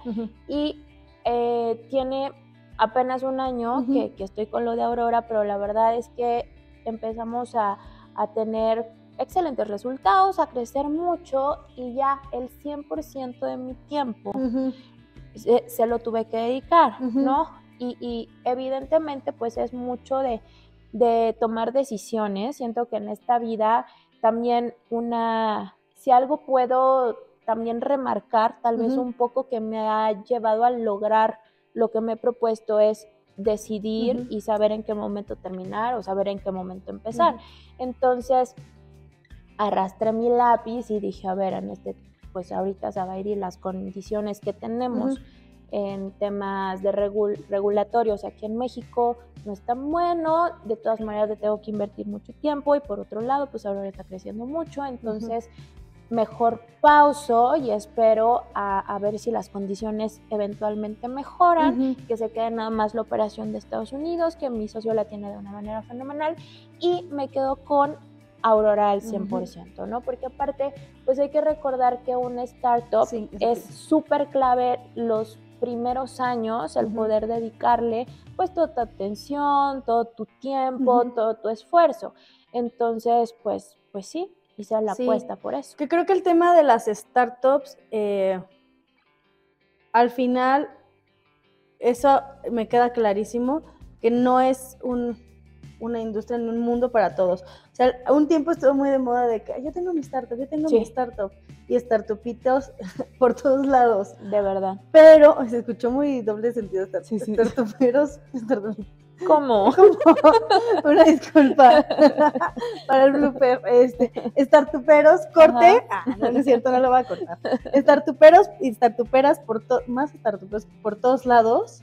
Speaker 2: y eh, tiene apenas un año que, que estoy con lo de Aurora, pero la verdad es que empezamos a, a tener excelentes resultados, a crecer mucho y ya el 100% de mi tiempo se, se lo tuve que dedicar. ¿no? Y, y evidentemente pues es mucho de, de tomar decisiones. Siento que en esta vida también una, si algo puedo también remarcar, tal vez un poco que me ha llevado a lograr lo que me he propuesto es decidir
Speaker 1: Ujú.
Speaker 2: y saber en qué momento terminar o saber en qué momento empezar. Entonces, arrastré mi lápiz y dije, a ver, en este, pues ahorita se va a ir y las condiciones que tenemos
Speaker 1: Ujú.
Speaker 2: en temas de regul- regulatorios aquí en México no es tan bueno, de todas maneras le tengo que invertir mucho tiempo y por otro lado, pues ahora está creciendo mucho, entonces mejor pauso y espero a, a ver si las condiciones eventualmente mejoran que se quede nada más la operación de Estados Unidos, que mi socio la tiene de una manera fenomenal, y me quedo con Aurora al
Speaker 1: Ujú.
Speaker 2: 100%, ¿no? Porque aparte, pues hay que recordar que una startup
Speaker 1: Sí,
Speaker 2: es súper clave los primeros años, el poder dedicarle pues toda tu atención, todo tu tiempo, todo tu esfuerzo. Entonces, pues, pues sí, hice la
Speaker 1: Sí.
Speaker 2: apuesta por eso.
Speaker 1: Que creo que el tema de las startups, eh, al final, eso me queda clarísimo, que no es un, una industria en un mundo para todos. O sea, un tiempo estuvo muy de moda de que "Ay, yo tengo mi startup, yo tengo mi
Speaker 2: Sí.
Speaker 1: startup, y startupitos por todos lados.
Speaker 2: De verdad.
Speaker 1: Pero se escuchó muy doble sentido, start-
Speaker 2: Sí, sí.
Speaker 1: startuperos, startup-
Speaker 2: ¿Cómo?
Speaker 1: Una disculpa para el blooper. Este, startuperos, corte. Ah, no, no es cierto, no lo voy a cortar. Startuperos y startuperas por to- más startuperos por todos lados.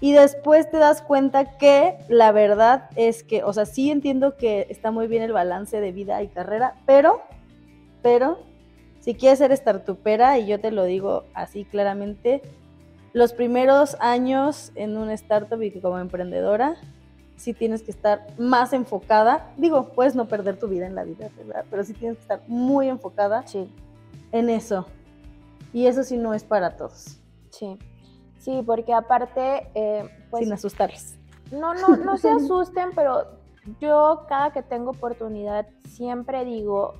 Speaker 1: Y después te das cuenta que la verdad es que, o sea, sí entiendo que está muy bien el balance de vida y carrera, pero, pero, si quieres ser startupera, y yo te lo digo así claramente, los primeros años en un startup y como emprendedora, sí tienes que estar más enfocada. Digo, puedes no perder tu vida en la vida, ¿verdad? Pero sí tienes que estar muy enfocada
Speaker 2: Sí,
Speaker 1: en eso. Y eso sí no es para todos,
Speaker 2: sí. Sí, porque aparte, eh, pues
Speaker 1: sin asustarles.
Speaker 2: No, no, no se asusten, pero yo cada que tengo oportunidad siempre digo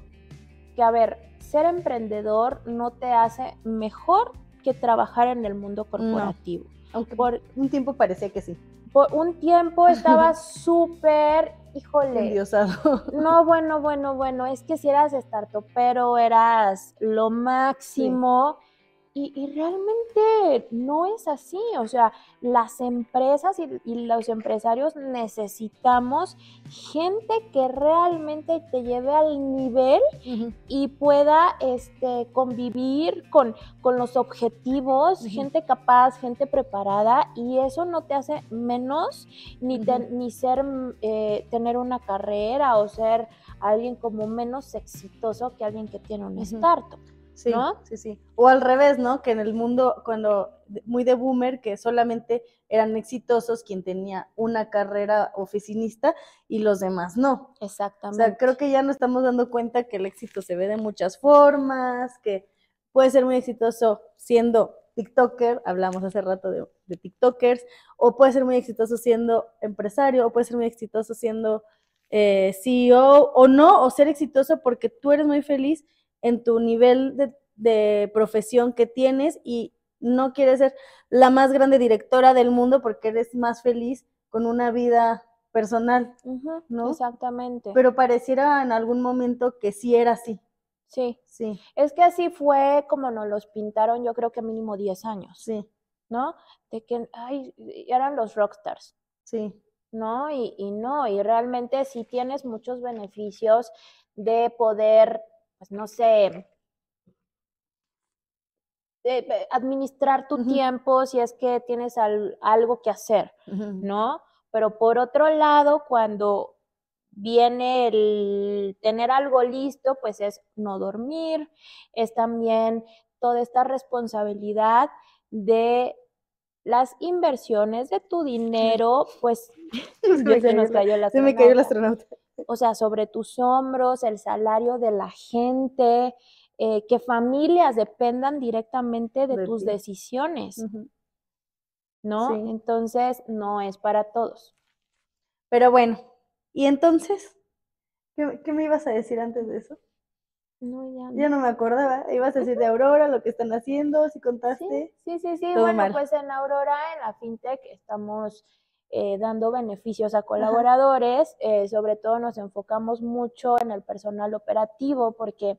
Speaker 2: que, a ver, ser emprendedor no te hace mejor que trabajar en el mundo corporativo.
Speaker 1: Aunque
Speaker 2: Por,
Speaker 1: un tiempo parecía que sí.
Speaker 2: por un tiempo estaba súper, híjole,
Speaker 1: Endiosado.
Speaker 2: no, bueno, bueno, bueno, es que si eras startupero eras lo máximo. Y, y realmente no es así, o sea, las empresas y, y los empresarios necesitamos gente que realmente te lleve al nivel y pueda este, convivir con, con los objetivos, gente capaz, gente preparada, y eso no te hace menos ni, ni ser, eh, tener una carrera o ser alguien como menos exitoso que alguien que tiene un startup.
Speaker 1: Sí,
Speaker 2: ¿no?
Speaker 1: sí, sí. O al revés, ¿no? Que en el mundo, cuando muy de boomer, que solamente eran exitosos quien tenía una carrera oficinista y los demás no. O
Speaker 2: Exactamente.
Speaker 1: sea, creo que ya nos estamos dando cuenta que el éxito se ve de muchas formas, que puede ser muy exitoso siendo TikToker, hablamos hace rato de, de TikTokers, o puede ser muy exitoso siendo empresario, o puede ser muy exitoso siendo eh, CEO, o no, o ser exitoso porque tú eres muy feliz en tu nivel de, de profesión que tienes y no quieres ser la más grande directora del mundo porque eres más feliz con una vida personal. ¿no?
Speaker 2: Exactamente.
Speaker 1: Pero pareciera en algún momento que sí era así.
Speaker 2: sí,
Speaker 1: Sí,
Speaker 2: es que así fue como nos los pintaron, yo creo que mínimo 10 años,
Speaker 1: sí,
Speaker 2: ¿no? De que, ay, eran los rockstars.
Speaker 1: sí.
Speaker 2: ¿no? Y, y no, y realmente sí tienes muchos beneficios de poder, pues no sé, de- de administrar tu tiempo si es que tienes al- algo que hacer. ¿no? Pero por otro lado, cuando viene el tener algo listo, pues es no dormir, es también toda esta responsabilidad de las inversiones de tu dinero, pues
Speaker 1: Se
Speaker 2: ya nos cayó la
Speaker 1: Se me cayó el
Speaker 2: astronauta. O sea, sobre tus hombros, el salario de la gente, eh, que familias dependan directamente de,
Speaker 1: De
Speaker 2: tus
Speaker 1: ti.
Speaker 2: decisiones. ¿no?
Speaker 1: Sí.
Speaker 2: Entonces, no es para todos.
Speaker 1: Pero bueno, ¿y entonces? ¿Qué, qué me ibas a decir antes de eso?
Speaker 2: No, ya
Speaker 1: Ya no me acordaba. Ibas a decir de Aurora, lo que están haciendo, si contaste.
Speaker 2: Sí, sí, sí. Bueno,
Speaker 1: mal.
Speaker 2: pues en Aurora, en la FinTech, estamos eh, dando beneficios a colaboradores. eh, sobre todo nos enfocamos mucho en el personal operativo porque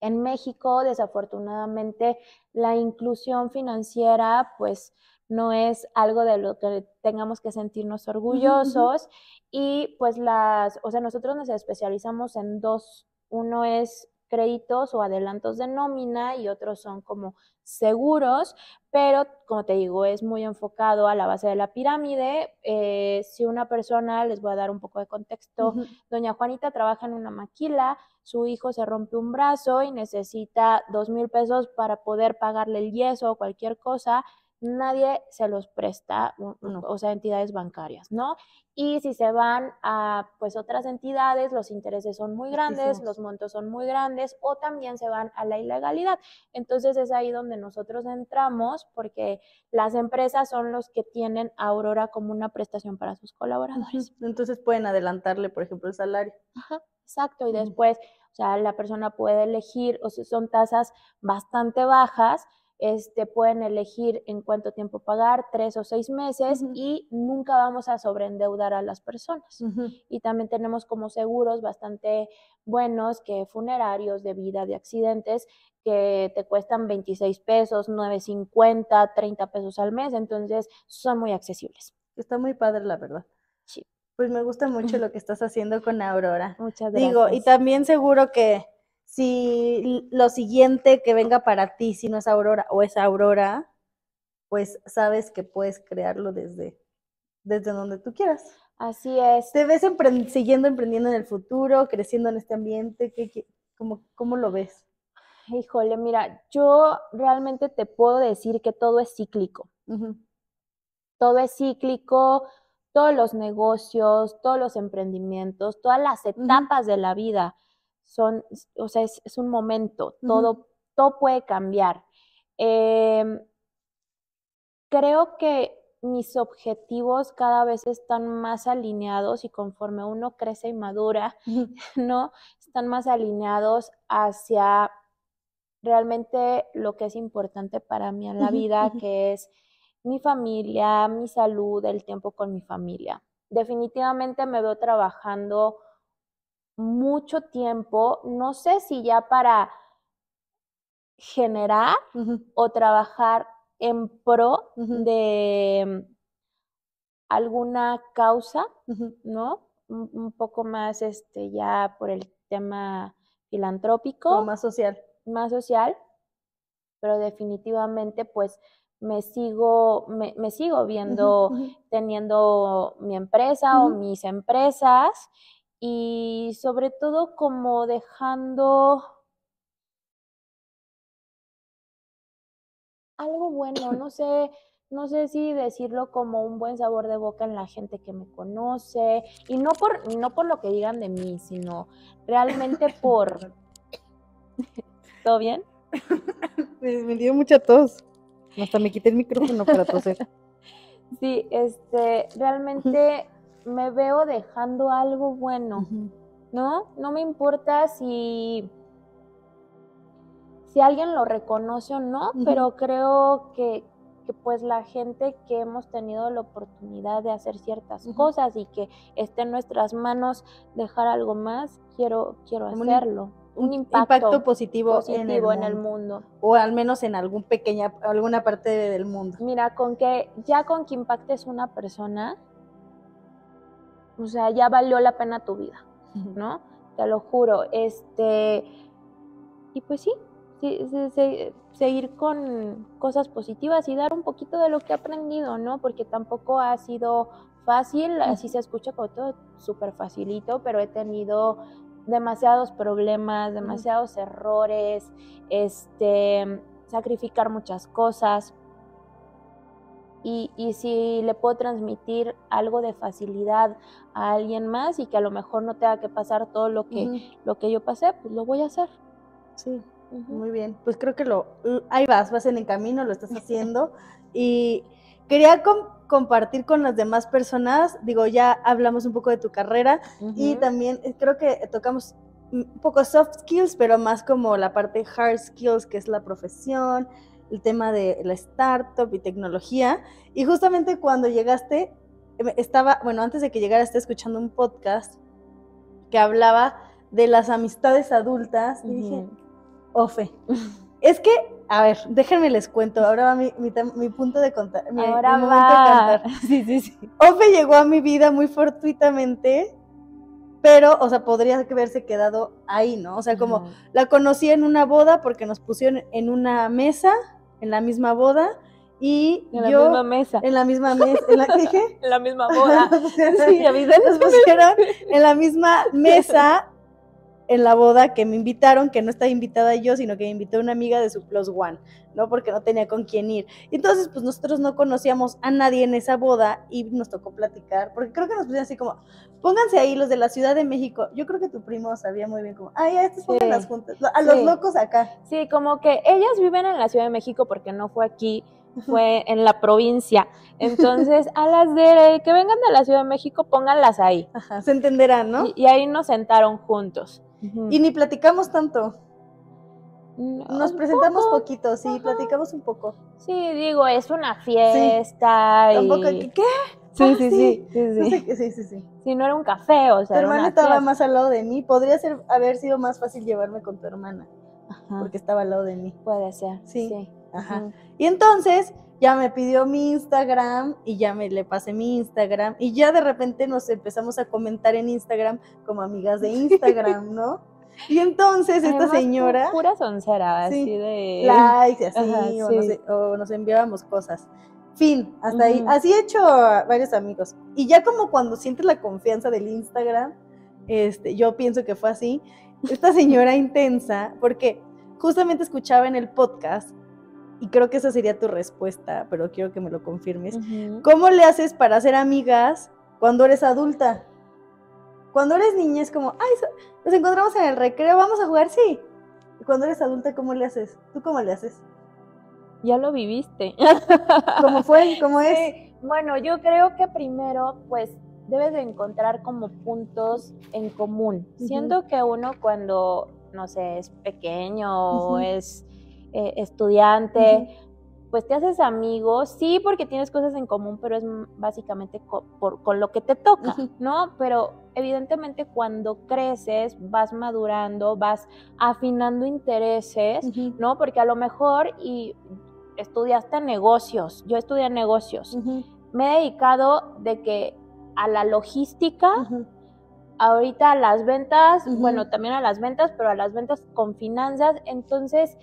Speaker 2: en México, desafortunadamente, la inclusión financiera, pues, no es algo de lo que tengamos que sentirnos orgullosos. Y pues las, o sea, nosotros nos especializamos en dos. Uno es créditos o adelantos de nómina y otros son como seguros, pero como te digo, es muy enfocado a la base de la pirámide. Eh, si una persona, les voy a dar un poco de contexto. Doña Juanita trabaja en una maquila, su hijo se rompe un brazo y necesita dos mil pesos para poder pagarle el yeso o cualquier cosa. Nadie se los presta, o-
Speaker 1: No.
Speaker 2: o sea, entidades bancarias, ¿no? Y si se van a pues otras entidades, los intereses son muy grandes, los montos son muy grandes o también se van a la ilegalidad. Entonces es ahí donde nosotros entramos porque las empresas son los que tienen a Aurora como una prestación para sus colaboradores.
Speaker 1: Entonces pueden adelantarle, por ejemplo, el salario.
Speaker 2: Ajá, exacto. Y después, o sea, la persona puede elegir, o sea, son tasas bastante bajas, este, pueden elegir en cuánto tiempo pagar, tres o seis meses, y nunca vamos a sobreendeudar a las personas. Y también tenemos como seguros bastante buenos, que funerarios, de vida, de accidentes, que te cuestan 26 pesos, 9.50, 30 pesos al mes, entonces son muy accesibles.
Speaker 1: Está muy padre, la verdad.
Speaker 2: Sí.
Speaker 1: Pues me gusta mucho lo que estás haciendo con Aurora.
Speaker 2: Muchas gracias.
Speaker 1: Digo, y también seguro que si lo siguiente que venga para ti, si no es Aurora o es Aurora, pues sabes que puedes crearlo desde, desde donde tú quieras.
Speaker 2: Así es.
Speaker 1: ¿Te ves siguiendo emprendiendo en el futuro, creciendo en este ambiente? ¿Qué, qué- cómo, cómo lo ves?
Speaker 2: Híjole, mira, yo realmente te puedo decir que todo es cíclico. Todo es cíclico, todos los negocios, todos los emprendimientos, todas las etapas de la vida son, o sea, es, es un momento, todo, todo puede cambiar. Em, creo que mis objetivos cada vez están más alineados y conforme uno crece y madura, ¿no? Están más alineados hacia realmente lo que es importante para mí en la vida, que es mi familia, mi salud, el tiempo con mi familia. Definitivamente me veo trabajando mucho tiempo, no sé si ya para generar o trabajar en pro de alguna causa. ¿no? Un, un poco más este ya por el tema filantrópico,
Speaker 1: Como más social.
Speaker 2: más social, pero definitivamente pues me sigo, me, me sigo viendo teniendo mi empresa o mis empresas y sobre todo como dejando algo bueno, no sé, no sé si decirlo como un buen sabor de boca en la gente que me conoce y no por no por lo que digan de mí, sino realmente por ¿Todo bien?
Speaker 1: Me, dio mucha tos. Hasta me quité el micrófono para toser.
Speaker 2: Sí, este, realmente me veo dejando algo bueno. ¿no? No me importa si, si alguien lo reconoce o no, pero creo que, que pues la gente que hemos tenido la oportunidad de hacer ciertas cosas y que esté en nuestras manos dejar algo más, quiero, quiero
Speaker 1: Como
Speaker 2: hacerlo. Un,
Speaker 1: Un
Speaker 2: impacto,
Speaker 1: positivo,
Speaker 2: positivo
Speaker 1: en, el,
Speaker 2: mundo.
Speaker 1: mundo. O al menos en algún pequeña, alguna parte del mundo.
Speaker 2: Mira, con que ya con que impactes una persona, o sea, ya valió la pena tu vida. ¿no? Te lo juro. Este, y pues sí, sí, sí, sí, seguir con cosas positivas y dar un poquito de lo que he aprendido, ¿no? Porque tampoco ha sido fácil, así se escucha como todo súper facilito, pero he tenido demasiados problemas, demasiados errores, este, sacrificar muchas cosas. Y, y si le puedo transmitir algo de facilidad a alguien más y que a lo mejor no tenga que pasar todo lo que,
Speaker 1: Ujú,
Speaker 2: lo que yo pasé, pues lo voy a hacer.
Speaker 1: Sí,
Speaker 2: Ujú.
Speaker 1: muy bien. Pues creo que lo, ahí vas, vas en el camino, lo estás haciendo. Y quería com- compartir con las demás personas, digo, ya hablamos un poco de tu carrera y
Speaker 2: Ujú.
Speaker 1: también eh, creo que tocamos un poco soft skills, pero más como la parte hard skills, que es la profesión, el tema de la startup y tecnología. Y justamente cuando llegaste, eh, estaba, bueno, antes de que llegara, estaba escuchando un podcast que hablaba de las amistades adultas y dije. Ofe, es que, a ver, déjenme les cuento, ahora va mi, mi, punto de contar, mi,
Speaker 2: Ahora
Speaker 1: mi de
Speaker 2: va.
Speaker 1: cantar.
Speaker 2: Sí, sí, sí.
Speaker 1: Ofe llegó a mi vida muy fortuitamente, pero, o sea, podría haberse quedado ahí, ¿no? O sea, como la conocí en una boda porque nos pusieron en una mesa, en la misma boda, y
Speaker 2: En la
Speaker 1: yo
Speaker 2: misma mesa.
Speaker 1: en la misma mesa, ¿en la dije?
Speaker 2: En la misma boda.
Speaker 1: Nos pusieron-
Speaker 2: sí,
Speaker 1: nos
Speaker 2: evidentemente.
Speaker 1: pusieron en la misma mesa en la boda que me invitaron, que no estaba invitada yo, sino que me invitó una amiga de su Plus One, ¿no? Porque no tenía con quién ir. Entonces, pues nosotros no conocíamos a nadie en esa boda y nos tocó platicar, porque creo que nos pusieron así como, pónganse ahí los de la Ciudad de México. Yo creo que tu primo sabía muy bien como, ay, a estos
Speaker 2: Sí.
Speaker 1: pónganlas juntas, a los
Speaker 2: Sí.
Speaker 1: locos acá.
Speaker 2: Sí, como que ellas viven en la Ciudad de México porque no fue aquí, fue en la provincia. Entonces, a las de que vengan de la Ciudad de México, pónganlas ahí.
Speaker 1: Ajá, se entenderán, ¿no?
Speaker 2: Y, y ahí nos sentaron juntos.
Speaker 1: Y ni platicamos tanto,
Speaker 2: No,
Speaker 1: nos presentamos
Speaker 2: poco.
Speaker 1: poquito, sí,
Speaker 2: Ajá.
Speaker 1: platicamos un poco.
Speaker 2: Sí, digo, es una fiesta. y...
Speaker 1: Tampoco, ¿qué?
Speaker 2: Sí,
Speaker 1: Ah,
Speaker 2: sí, sí, sí, sí.
Speaker 1: sé sí, sí, sí.
Speaker 2: Sí, no era un café, o
Speaker 1: Tu
Speaker 2: sea, era
Speaker 1: hermana estaba
Speaker 2: fiesta.
Speaker 1: más al lado de mí. Podría ser, haber sido más fácil llevarme con tu hermana,
Speaker 2: Ajá,
Speaker 1: porque estaba al lado de mí.
Speaker 2: Puede ser,
Speaker 1: Sí. Ajá. Y entonces ya me pidió mi Instagram y ya me le pasé mi Instagram y ya de repente nos empezamos a comentar en Instagram como amigas de Instagram, ¿no? Y entonces esta
Speaker 2: Además, pu-
Speaker 1: señora,
Speaker 2: Pura soncera,
Speaker 1: Sí.
Speaker 2: así de.
Speaker 1: likes y así,
Speaker 2: Ajá,
Speaker 1: o,
Speaker 2: sí.
Speaker 1: no sé, o nos enviábamos cosas. Fin, hasta ahí.
Speaker 2: Ujú.
Speaker 1: Así he hecho a varios amigos. Y ya como cuando sientes la confianza del Instagram, este, yo pienso que fue así. Esta señora intensa, porque justamente escuchaba en el podcast, y creo que esa sería tu respuesta, pero quiero que me lo confirmes. ¿Cómo le haces para ser amigas cuando eres adulta? Cuando eres niña es como, ay, nos encontramos en el recreo, vamos a jugar, sí. Y cuando eres adulta, ¿cómo le haces? ¿Tú cómo le haces?
Speaker 2: Ya lo viviste.
Speaker 1: ¿Cómo fue? ¿Cómo es?
Speaker 2: Sí, Bueno, yo creo que primero, pues, debes de encontrar como puntos en común.
Speaker 1: Ujú.
Speaker 2: Siento que uno cuando, no sé, es pequeño o es eh, estudiante, pues te haces amigos, sí, porque tienes cosas en común, pero es básicamente co- por- con lo que te toca. ¿no? Pero evidentemente cuando creces, vas madurando, vas afinando intereses, ¿no? Porque a lo mejor y estudiaste negocios, yo estudié negocios, me he dedicado de que a la logística, ahorita a las ventas, bueno, también a las ventas, pero a las ventas con finanzas, entonces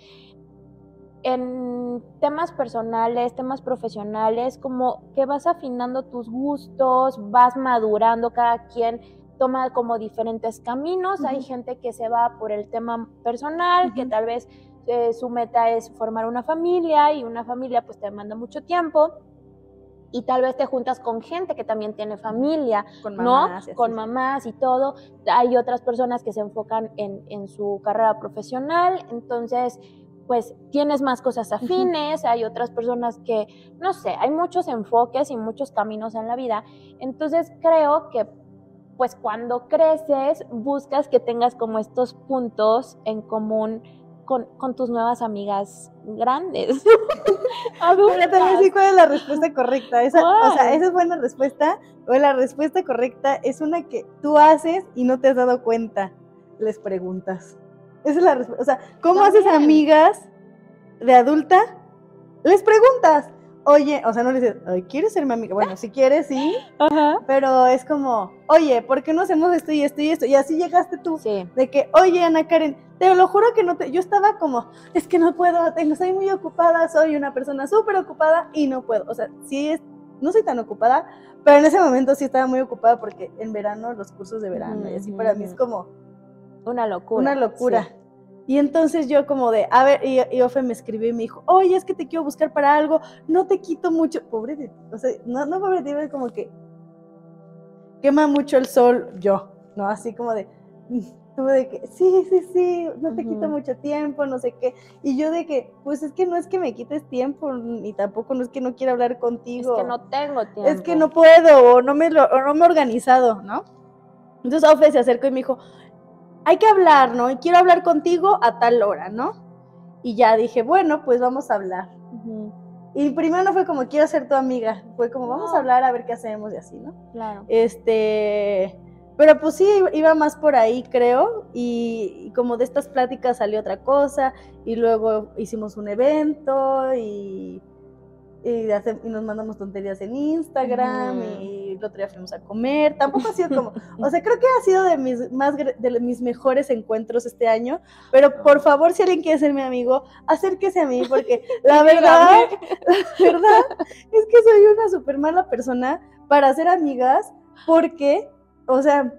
Speaker 2: en temas personales, temas profesionales, como que vas afinando tus gustos, vas madurando, cada quien toma como diferentes caminos, hay
Speaker 1: Ujú.
Speaker 2: gente que se va por el tema personal, que
Speaker 1: Ujú.
Speaker 2: tal vez eh, su meta es formar una familia y una familia pues te demanda mucho tiempo y tal vez te juntas con gente que también tiene familia,
Speaker 1: Con
Speaker 2: ¿no?
Speaker 1: mamás así.
Speaker 2: Con mamás y todo. Hay otras personas que se enfocan en, en su carrera profesional, entonces, pues tienes más cosas afines, hay otras personas que, no sé, hay muchos enfoques y muchos caminos en la vida. Entonces, creo que, pues cuando creces, buscas que tengas como estos puntos en común con, con tus nuevas amigas grandes.
Speaker 1: Pero te voy a decir cuál es la respuesta correcta. Esa, o sea, esa es buena respuesta. O la respuesta correcta es una que tú haces y no te has dado cuenta. Les preguntas. Esa es la respuesta. O sea, ¿cómo haces amigas de adulta? Les preguntas. Oye, o sea, no le dices, "Ay, ¿quieres ser mi amiga? Bueno, si quieres, sí.
Speaker 2: Ajá.
Speaker 1: Pero es como, oye, ¿por qué no hacemos esto y esto y esto? Y así llegaste tú.
Speaker 2: Sí.
Speaker 1: De que, oye, Ana Karen, te lo juro que no te. Yo estaba como, es que no puedo, tengo, soy muy ocupada, soy una persona súper ocupada y no puedo. O sea, sí, es, no soy tan ocupada, pero en ese momento sí estaba muy ocupada porque en verano, los cursos de verano y así, para mí es como
Speaker 2: Una locura.
Speaker 1: una locura.
Speaker 2: sí.
Speaker 1: Y entonces yo como de, a ver, y, y Ofe me escribió y me dijo, oye, es que te quiero buscar para algo, no te quito mucho, pobre de ti, o sea, no, no pobre de ti, es como que quema mucho el sol yo, ¿no? Así como de, como de que, sí, sí, sí, no te quito mucho tiempo, no sé qué, y yo de que, pues es que no es que me quites tiempo, ni tampoco no es que no quiera hablar
Speaker 2: Es
Speaker 1: contigo.
Speaker 2: que no tengo tiempo.
Speaker 1: Es que no puedo, o no me, lo, o no me he organizado, ¿no? Entonces Ofe se acercó y me dijo, hay que hablar, ¿no? Y quiero hablar contigo a tal hora, ¿no? Y ya dije, bueno, pues vamos a hablar. Y primero no fue como, quiero ser tu amiga, fue como, vamos
Speaker 2: No.
Speaker 1: a hablar a ver qué hacemos y así, ¿no?
Speaker 2: Claro.
Speaker 1: Este, pero pues sí, iba más por ahí, creo, y, y como de estas pláticas salió otra cosa, y luego hicimos un evento, y, y, hace- y nos mandamos tonterías en Instagram, y el otro día fuimos a comer, tampoco ha sido como, o sea, creo que ha sido de mis, más, de mis mejores encuentros este año, pero por favor, si alguien quiere ser mi amigo, acérquese a mí, porque la verdad, la verdad es que soy una súper mala persona para hacer amigas, porque, o sea,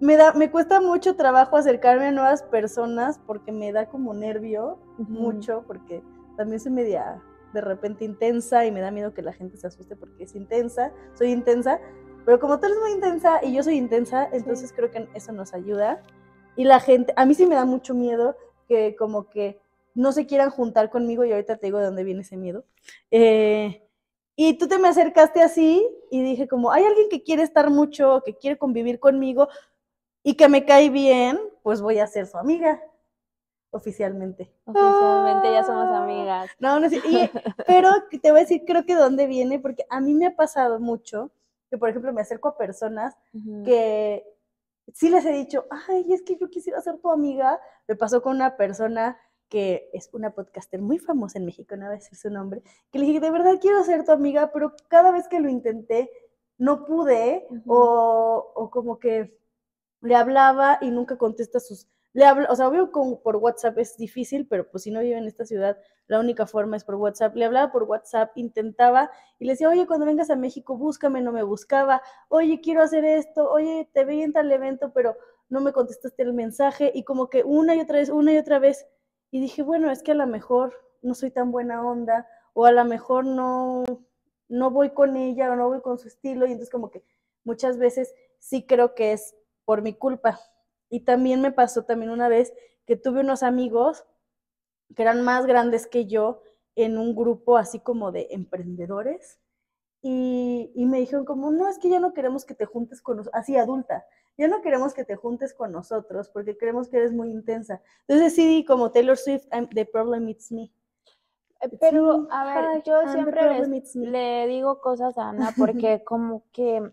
Speaker 1: me, da, me cuesta mucho trabajo acercarme a nuevas personas porque me da como nervio mucho, porque también soy media de repente intensa y me da miedo que la gente se asuste porque es intensa, soy intensa, pero como tú eres muy intensa y yo soy intensa, entonces creo que eso nos ayuda. Y la gente, a mí sí me da mucho miedo que como que no se quieran juntar conmigo y ahorita te digo de dónde viene ese miedo. Eh, y tú te me acercaste así y dije como, hay alguien que quiere estar mucho, que quiere convivir conmigo y que me cae bien, pues voy a ser su amiga oficialmente.
Speaker 2: Oficialmente ya somos amigas.
Speaker 1: No, no sé. y- pero te voy a decir, creo que de dónde viene, porque a mí me ha pasado mucho que, por ejemplo, me acerco a personas que sí les he dicho, ay, es que yo quisiera ser tu amiga. Me pasó con una persona que es una podcaster muy famosa en México, no voy a decir su nombre, que le dije, de verdad quiero ser tu amiga, pero cada vez que lo intenté, no pude, o, o como que le hablaba y nunca contesta sus le hablo, o sea, obvio con, por WhatsApp es difícil, pero pues si no vive en esta ciudad, la única forma es por WhatsApp. Le hablaba por WhatsApp, intentaba y le decía, oye, cuando vengas a México, búscame, no me buscaba, oye, quiero hacer esto, oye, te vi en tal evento, pero no me contestaste el mensaje y como que una y otra vez, una y otra vez. Y dije, bueno, es que a lo mejor no soy tan buena onda o a lo mejor no, no voy con ella o no voy con su estilo y entonces como que muchas veces sí creo que es por mi culpa. Y también me pasó también una vez que tuve unos amigos que eran más grandes que yo en un grupo así como de emprendedores y, y me dijeron como, no, es que ya no queremos que te juntes con nosotros, así adulta, ya no queremos que te juntes con nosotros porque creemos que eres muy intensa. Entonces sí, como Taylor Swift, The Problem It's Me.
Speaker 2: Eh, pero, a ver, yo siempre le digo cosas a Ana porque como que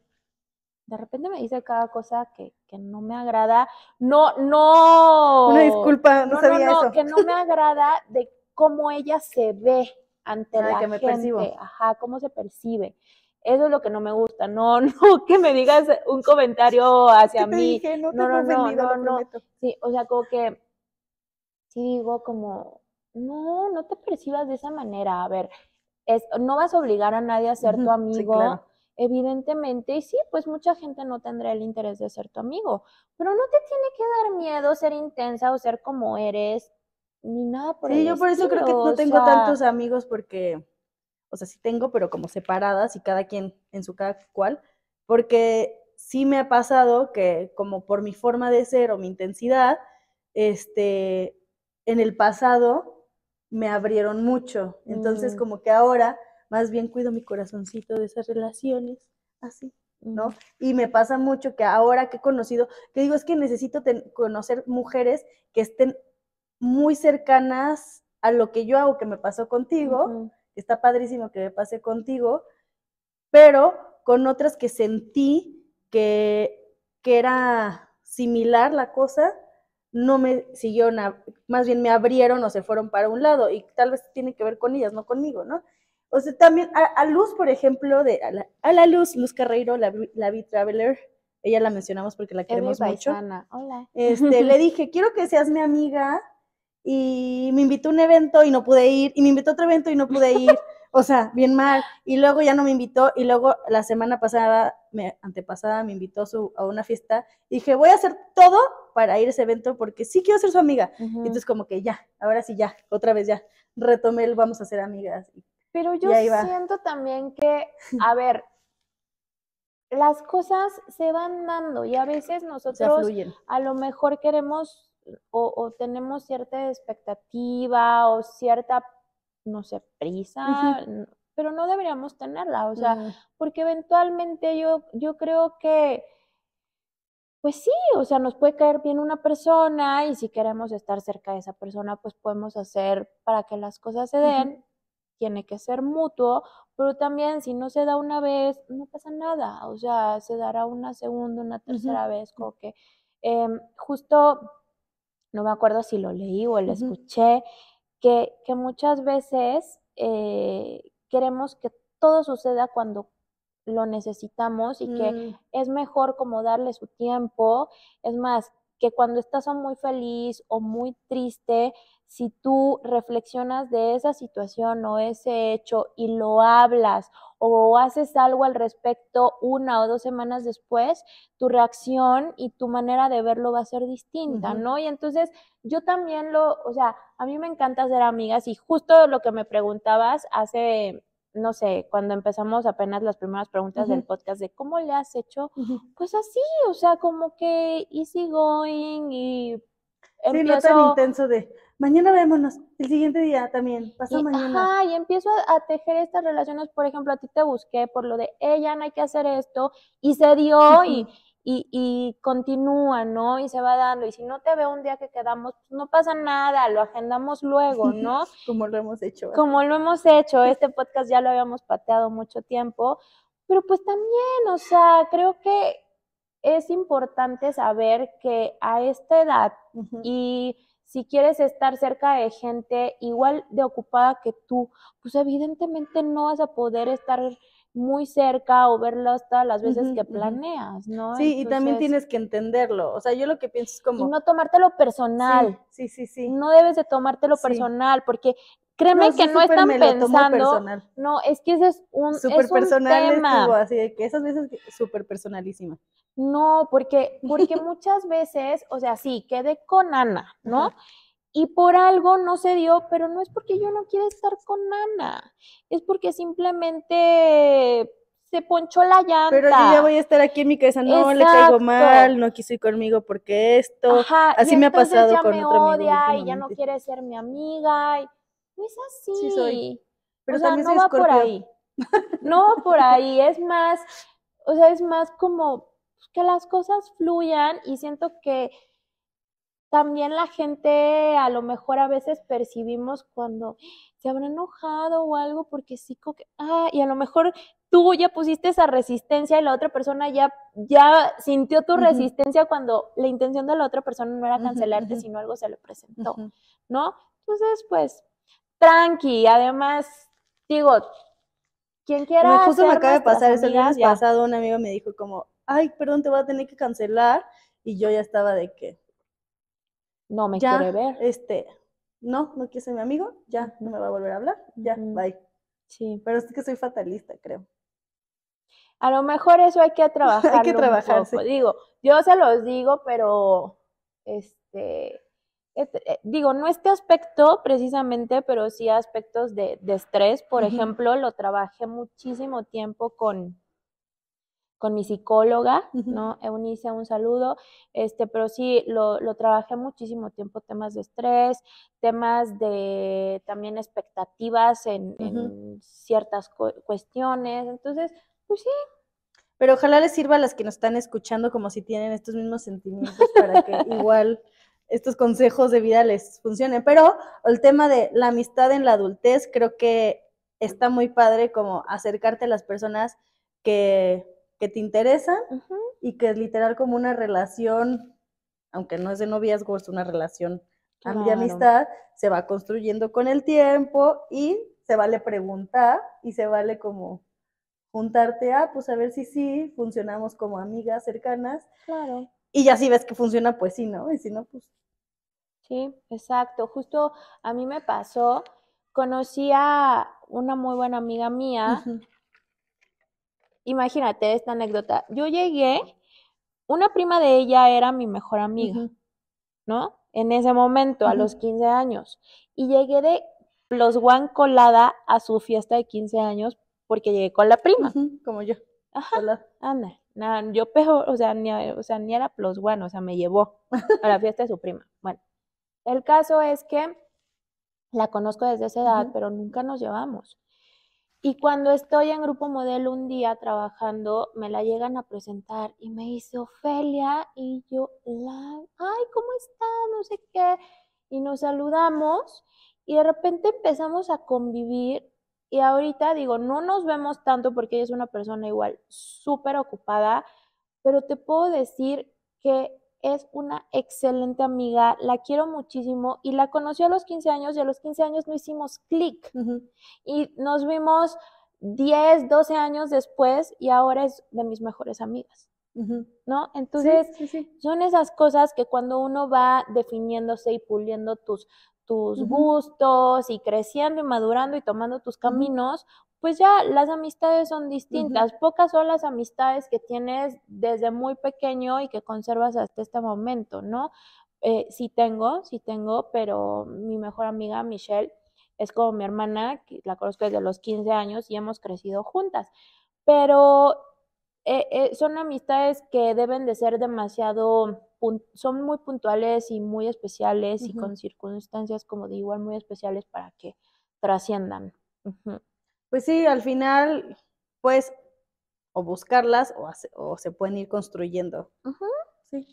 Speaker 2: de repente me dice cada cosa que, que no me agrada. No, no.
Speaker 1: Una disculpa, no, sabía no, no,
Speaker 2: que no me agrada de cómo ella se ve ante ah, la que me gente. Percibo. Ajá, cómo se percibe. Eso es lo que no me gusta. No, no, que me digas un comentario hacia mí.
Speaker 1: no, no, no, no, no,
Speaker 2: Sí, o sea, como que sí digo como, no, no te percibas de esa manera. A ver, es, no vas a obligar a nadie a ser tu amigo. Evidentemente, y sí, pues mucha gente no tendrá el interés de ser tu amigo, pero no te tiene que dar miedo ser intensa o ser como eres, ni nada por
Speaker 1: Sí, yo por eso creo que no tengo tantos amigos porque, o sea, sí tengo, pero como separadas y cada quien en su cada cual, porque sí me ha pasado que como por mi forma de ser o mi intensidad, este, en el pasado me abrieron mucho. Entonces, mm. como que ahora más bien cuido mi corazoncito de esas relaciones, así, ¿no? Y me pasa mucho que ahora que he conocido, que digo, es que necesito conocer mujeres que estén muy cercanas a lo que yo hago, que me pasó contigo, está padrísimo que me pase contigo, pero con otras que sentí que, que era similar la cosa, no me siguieron, más bien me abrieron o se fueron para un lado, y tal vez tiene que ver con ellas, no conmigo, ¿no? O sea, también a, Luz, por ejemplo, de, a la, Luz, Luz Carreiro, la, la traveler ella la mencionamos porque la queremos mucho.
Speaker 2: Hola.
Speaker 1: Este, le dije, quiero que seas mi amiga y me invitó a un evento y no pude ir, y me invitó a otro evento y no pude ir, o sea, bien mal, y luego ya no me invitó, y luego la semana pasada, me, antepasada, me invitó a, su, a una fiesta, y dije, voy a hacer todo para ir a ese evento porque sí quiero ser su amiga, y entonces como que ya, ahora sí ya, otra vez ya, retomé el vamos a ser amigas,
Speaker 2: pero yo siento también que, a ver, las cosas se van dando y a veces nosotros a lo mejor queremos o, tenemos cierta expectativa o cierta, no sé, prisa, pero no deberíamos tenerla, o sea, porque eventualmente yo, yo creo que, pues sí, o sea, nos puede caer bien una persona y si queremos estar cerca de esa persona, pues podemos hacer para que las cosas se den tiene que ser mutuo, pero también si no se da una vez, no pasa nada, o sea, se dará una segunda, una tercera vez, como que em, justo, no me acuerdo si lo leí o lo escuché, que, que, muchas veces eh, queremos que todo suceda cuando lo necesitamos y que mm. es mejor como darle su tiempo, es más, que cuando estás muy feliz o muy triste, si tú reflexionas de esa situación o ese hecho y lo hablas o haces algo al respecto una o dos semanas después, tu reacción y tu manera de verlo va a ser distinta, ¿no? Y entonces yo también lo, o sea, a mí me encanta ser amigas y justo lo que me preguntabas hace no sé, cuando empezamos apenas las primeras preguntas del podcast de cómo le has hecho, pues así, o sea, como que easy going y
Speaker 1: Sí, no tan intenso de mañana vémonos, el siguiente día también, pasa mañana.
Speaker 2: Ajá, y empiezo a, tejer estas relaciones, por ejemplo, a ti te busqué por lo de, ella no hay que hacer esto, y se dio, y, y, y, continúa, ¿no? Y se va dando, y si no te veo un día que quedamos, pues no pasa nada, lo agendamos luego, ¿no?
Speaker 1: Como lo hemos hecho.
Speaker 2: Como lo hemos hecho, este podcast ya lo habíamos pateado mucho tiempo, pero pues también, o sea, creo que es importante saber que a esta edad y si quieres estar cerca de gente igual de ocupada que tú, pues evidentemente no vas a poder estar muy cerca o verlos todas las veces que planeas, ¿no?
Speaker 1: Sí, y también tienes que entenderlo. O sea, yo lo que pienso es
Speaker 2: y
Speaker 1: como...
Speaker 2: no tomártelo personal.
Speaker 1: Sí, sí, sí. sí.
Speaker 2: No debes de tomártelo
Speaker 1: Sí.
Speaker 2: personal, porque créeme
Speaker 1: No,
Speaker 2: que no están pensando,
Speaker 1: personal.
Speaker 2: no, es que ese es un, es
Speaker 1: Súper
Speaker 2: un
Speaker 1: personal
Speaker 2: tema.
Speaker 1: estuvo así de que esas veces súper personalísima.
Speaker 2: No, porque, porque muchas veces, o sea, sí, quedé con Ana, ¿no?
Speaker 1: Ajá.
Speaker 2: Y por algo no se dio, pero no es porque yo no quiera estar con Ana, es porque simplemente se ponchó la llanta.
Speaker 1: Pero yo ya voy a estar aquí en mi cabeza, no, le caigo mal, no quiso ir conmigo porque esto.
Speaker 2: Ajá,
Speaker 1: así me ha pasado
Speaker 2: ya
Speaker 1: con
Speaker 2: me
Speaker 1: otro amigo
Speaker 2: odia y ya no quiere ser mi amiga. Y... No es así.
Speaker 1: Sí soy. Pero
Speaker 2: o sea,
Speaker 1: también
Speaker 2: no
Speaker 1: soy
Speaker 2: va por ahí. No va por ahí, es más, o sea, es más como que las cosas fluyan y siento que también la gente a lo mejor a veces percibimos cuando se habrá enojado o algo porque sí, que, ah, y a lo mejor tú ya pusiste esa resistencia y la otra persona ya, ya sintió tu resistencia cuando la intención de la otra persona no era cancelarte, sino algo se le presentó. ¿no? Entonces, pues, tranqui, además, digo, quien quiera
Speaker 1: Me- justo me acaba de pasar,
Speaker 2: amigas,
Speaker 1: viernes
Speaker 2: ya.
Speaker 1: pasado un amigo me dijo como, ay, perdón, te voy a tener que cancelar. Y yo ya estaba de que,
Speaker 2: no me
Speaker 1: ya,
Speaker 2: quiere ver.
Speaker 1: este, no, no quiere ser mi amigo, ya, no me va a volver a hablar, ya, bye.
Speaker 2: Sí.
Speaker 1: Pero es que soy fatalista, creo.
Speaker 2: A lo mejor eso hay que
Speaker 1: trabajar,
Speaker 2: poco.
Speaker 1: sí.
Speaker 2: Digo, yo se los digo, pero este, este, eh, digo, no este aspecto precisamente, pero sí aspectos de, de estrés. Por ejemplo, lo trabajé muchísimo tiempo con, con mi psicóloga. ¿no? Eunice, un saludo. Este, pero sí, lo, lo trabajé muchísimo tiempo, temas de estrés, temas de también expectativas en, ciertas cu- cuestiones. Entonces, pues sí,
Speaker 1: Pero ojalá les sirva a las que nos están escuchando como si tienen estos mismos sentimientos para que igual estos consejos de vida les funcionen. Pero el tema de la amistad en la adultez, creo que está muy padre como acercarte a las personas que, que te interesan y que es literal como una relación, aunque no es de noviazgo, es una relación de amistad, se va construyendo con el tiempo y se vale preguntar y se vale como juntarte a, pues a ver si sí, funcionamos como amigas cercanas
Speaker 2: claro.
Speaker 1: y ya si ves que funciona, pues sí, ¿no? Y si no, pues...
Speaker 2: Sí, exacto. Justo a mí me pasó, conocí a una muy buena amiga mía. Imagínate esta anécdota. Yo llegué, una prima de ella era mi mejor amiga, ¿no? En ese momento, a los 15 años. Y llegué de Plus One colada a su fiesta de 15 años porque llegué con la prima.
Speaker 1: como yo.
Speaker 2: Ajá.
Speaker 1: Hola.
Speaker 2: Anda, yo peor, o sea, ni, o sea, ni era plus one, o sea, me llevó a la fiesta de su prima. Bueno, el caso es que la conozco desde esa edad, pero nunca nos llevamos. Y cuando estoy en Grupo Modelo un día trabajando, me la llegan a presentar y me dice Ofelia y yo, la, ay, ¿cómo estás? No sé qué. Y nos saludamos y de repente empezamos a convivir y ahorita digo, no nos vemos tanto porque ella es una persona igual súper ocupada, pero te puedo decir que es una excelente amiga, la quiero muchísimo y la conocí a los 15 años y a los 15 años no hicimos clic y nos vimos 10, 12 años después y ahora es de mis mejores amigas. ¿no?
Speaker 1: Sí,
Speaker 2: Entonces,
Speaker 1: sí, sí.
Speaker 2: son esas cosas que cuando uno va definiéndose y puliendo tus, tus gustos y creciendo y madurando y tomando tus caminos, pues ya las amistades son distintas. Pocas son las amistades que tienes desde muy pequeño y que conservas hasta este momento, ¿no? Eh, sí tengo, sí tengo, pero mi mejor amiga Michelle es como mi hermana, que la conozco desde los 15 años y hemos crecido juntas. Pero eh, eh, son amistades que deben de ser demasiado, son muy puntuales y muy especiales y con circunstancias como de igual muy especiales para que trasciendan.
Speaker 1: Pues sí, al final, pues, o buscarlas o, hace- o se pueden ir construyendo. Sí,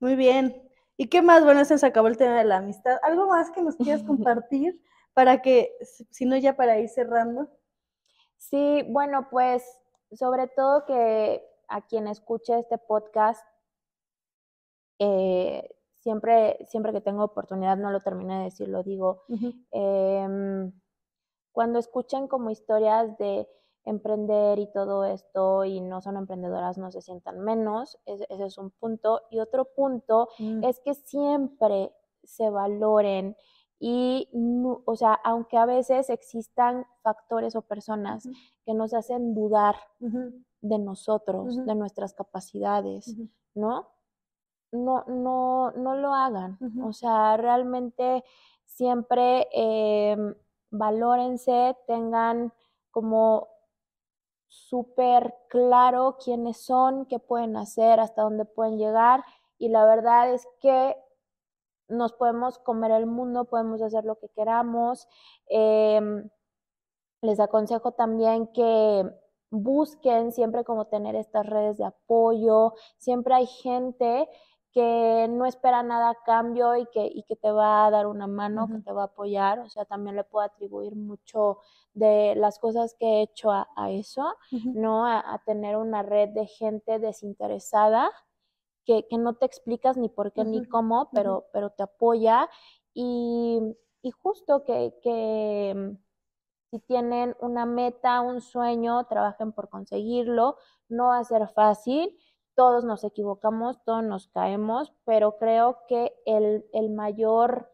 Speaker 1: muy bien. ¿Y qué más? Bueno, se nos acabó el tema de la amistad. ¿Algo más que nos quieras compartir para que, si no, ya para ir cerrando?
Speaker 2: Sí, bueno, pues sobre todo que a quien escuche este podcast, eh, siempre, siempre que tengo oportunidad, no lo terminé de decir, lo digo, em, cuando escuchen como historias de emprender y todo esto y no son emprendedoras no se sientan menos, ese, es un punto. Y otro punto mm. es que siempre se valoren y, o sea, aunque a veces existan factores o personas que nos hacen dudar de nosotros, de nuestras capacidades, ¿no? No, no, no lo hagan. O sea, realmente siempre eh, valórense, tengan como súper claro quiénes son, qué pueden hacer, hasta dónde pueden llegar. Y la verdad es que nos podemos comer el mundo, podemos hacer lo que queramos. Em, les aconsejo también que busquen siempre como tener estas redes de apoyo. Siempre hay gente que no espera nada a cambio y que, y que te va a dar una mano, que te va a apoyar. O sea, también le puedo atribuir mucho de las cosas que he hecho a, eso, ¿no? A, tener una red de gente desinteresada que, no te explicas ni por qué ni cómo, pero, pero te apoya y, justo que, que mm, si tienen una meta, un sueño, trabajen por conseguirlo, no va a ser fácil, todos nos equivocamos, todos nos caemos, pero creo que el, mayor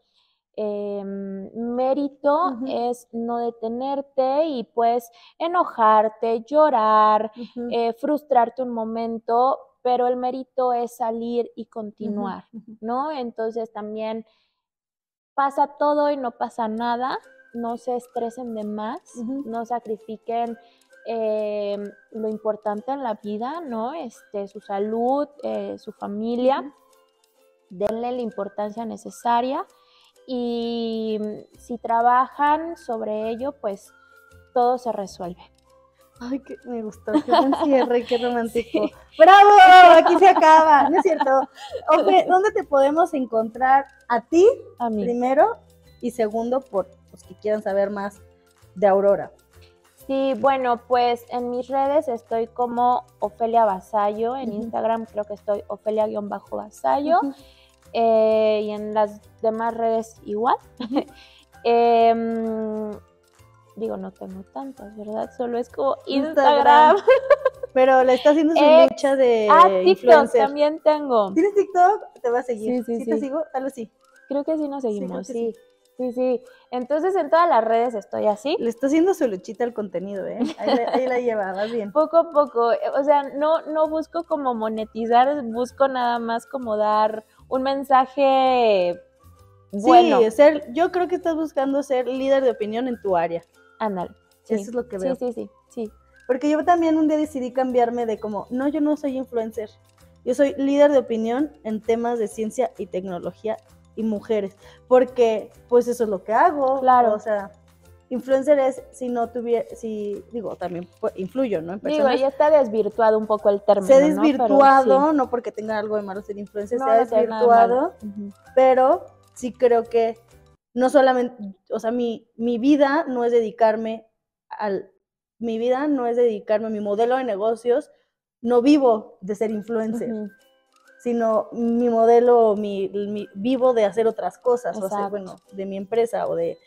Speaker 2: em, mérito es no detenerte y pues enojarte, llorar, eh, frustrarte un momento, pero el mérito es salir y continuar, ¿no? Entonces también pasa todo y no pasa nada, no se estresen de más, no sacrifiquen em, lo importante en la vida, ¿no? Este, su salud, eh, su familia, denle la importancia necesaria y si trabajan sobre ello, pues todo se resuelve.
Speaker 1: Ay, que me gustó, qué buen cierre, qué romántico. ¡Bravo! Aquí se acaba. No es cierto. Ofe, ¿dónde te podemos encontrar a ti?
Speaker 2: A mí.
Speaker 1: Primero y segundo, por los que quieran saber más de Aurora.
Speaker 2: Sí, bueno, pues en mis redes estoy como Ofelia Vasallo, en Instagram creo que estoy Ofelia-Vasallo, eh, y en las demás redes igual. eh, Digo, no tengo tantas, ¿verdad? Solo es como Instagram.
Speaker 1: Pero le está haciendo su lucha de
Speaker 2: Ah, TikTok también tengo.
Speaker 1: ¿Tienes TikTok? Te va a seguir. Sí, sí, ¿Sí, te sigo? Tal sí.
Speaker 2: Creo que sí nos seguimos, sí. Sí, sí. Entonces en todas las redes estoy así.
Speaker 1: Le está haciendo su luchita al contenido, ¿eh? Ahí, la lleva, vas bien.
Speaker 2: Poco a poco. O sea, no, no busco como monetizar, busco nada más como dar un mensaje bueno.
Speaker 1: Sí, ser, yo creo que estás buscando ser líder de opinión en tu área.
Speaker 2: Anal.
Speaker 1: Eso es lo que veo.
Speaker 2: Sí, sí, sí,
Speaker 1: Porque yo también un día decidí cambiarme de como, no, yo no soy influencer. Yo soy líder de opinión en temas de ciencia y tecnología y mujeres. Porque, pues eso es lo que hago.
Speaker 2: Claro.
Speaker 1: O sea, influencer es si no tuviera, si, digo, también influyo, ¿no? En
Speaker 2: digo, ya está desvirtuado un poco el término.
Speaker 1: Se ha desvirtuado, ¿no? porque tenga algo de malo ser influencer, se ha desvirtuado, pero sí creo que no solamente, o sea, mi, mi vida no es dedicarme al, mi vida no es dedicarme a mi modelo de negocios, no vivo de ser influencer, sino mi modelo, mi, vivo de hacer otras cosas, o sea, bueno, de mi empresa o de,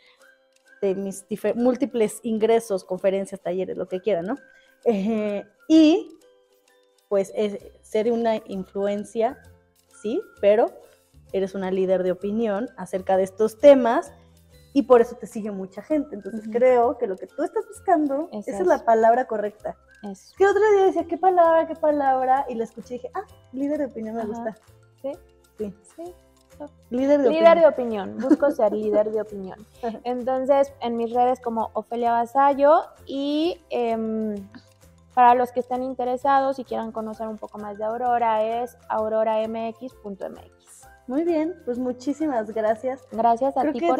Speaker 1: de mis múltiples ingresos, conferencias, talleres, lo que quiera, ¿no? Eh, y pues es ser una influencia, sí, pero eres una líder de opinión acerca de estos temas y por eso te sigue mucha gente. Entonces creo que lo que tú estás buscando, esa es la palabra correcta.
Speaker 2: Eso.
Speaker 1: Que otro día decía, ¿qué palabra, qué palabra? Y la escuché y dije, ah, líder de opinión me gusta.
Speaker 2: Sí.
Speaker 1: Sí.
Speaker 2: Sí.
Speaker 1: Líder de
Speaker 2: líder
Speaker 1: opinión.
Speaker 2: de opinión, busco ser líder de opinión. Entonces, en mis redes como Ofelia Vasallo y em, para los que estén interesados y quieran conocer un poco más de Aurora es auroramx.mx.
Speaker 1: Muy bien, pues muchísimas gracias.
Speaker 2: Gracias a ti por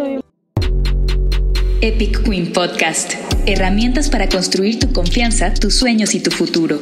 Speaker 3: Epic Queen Podcast. Herramientas para construir tu confianza, tus sueños y tu futuro.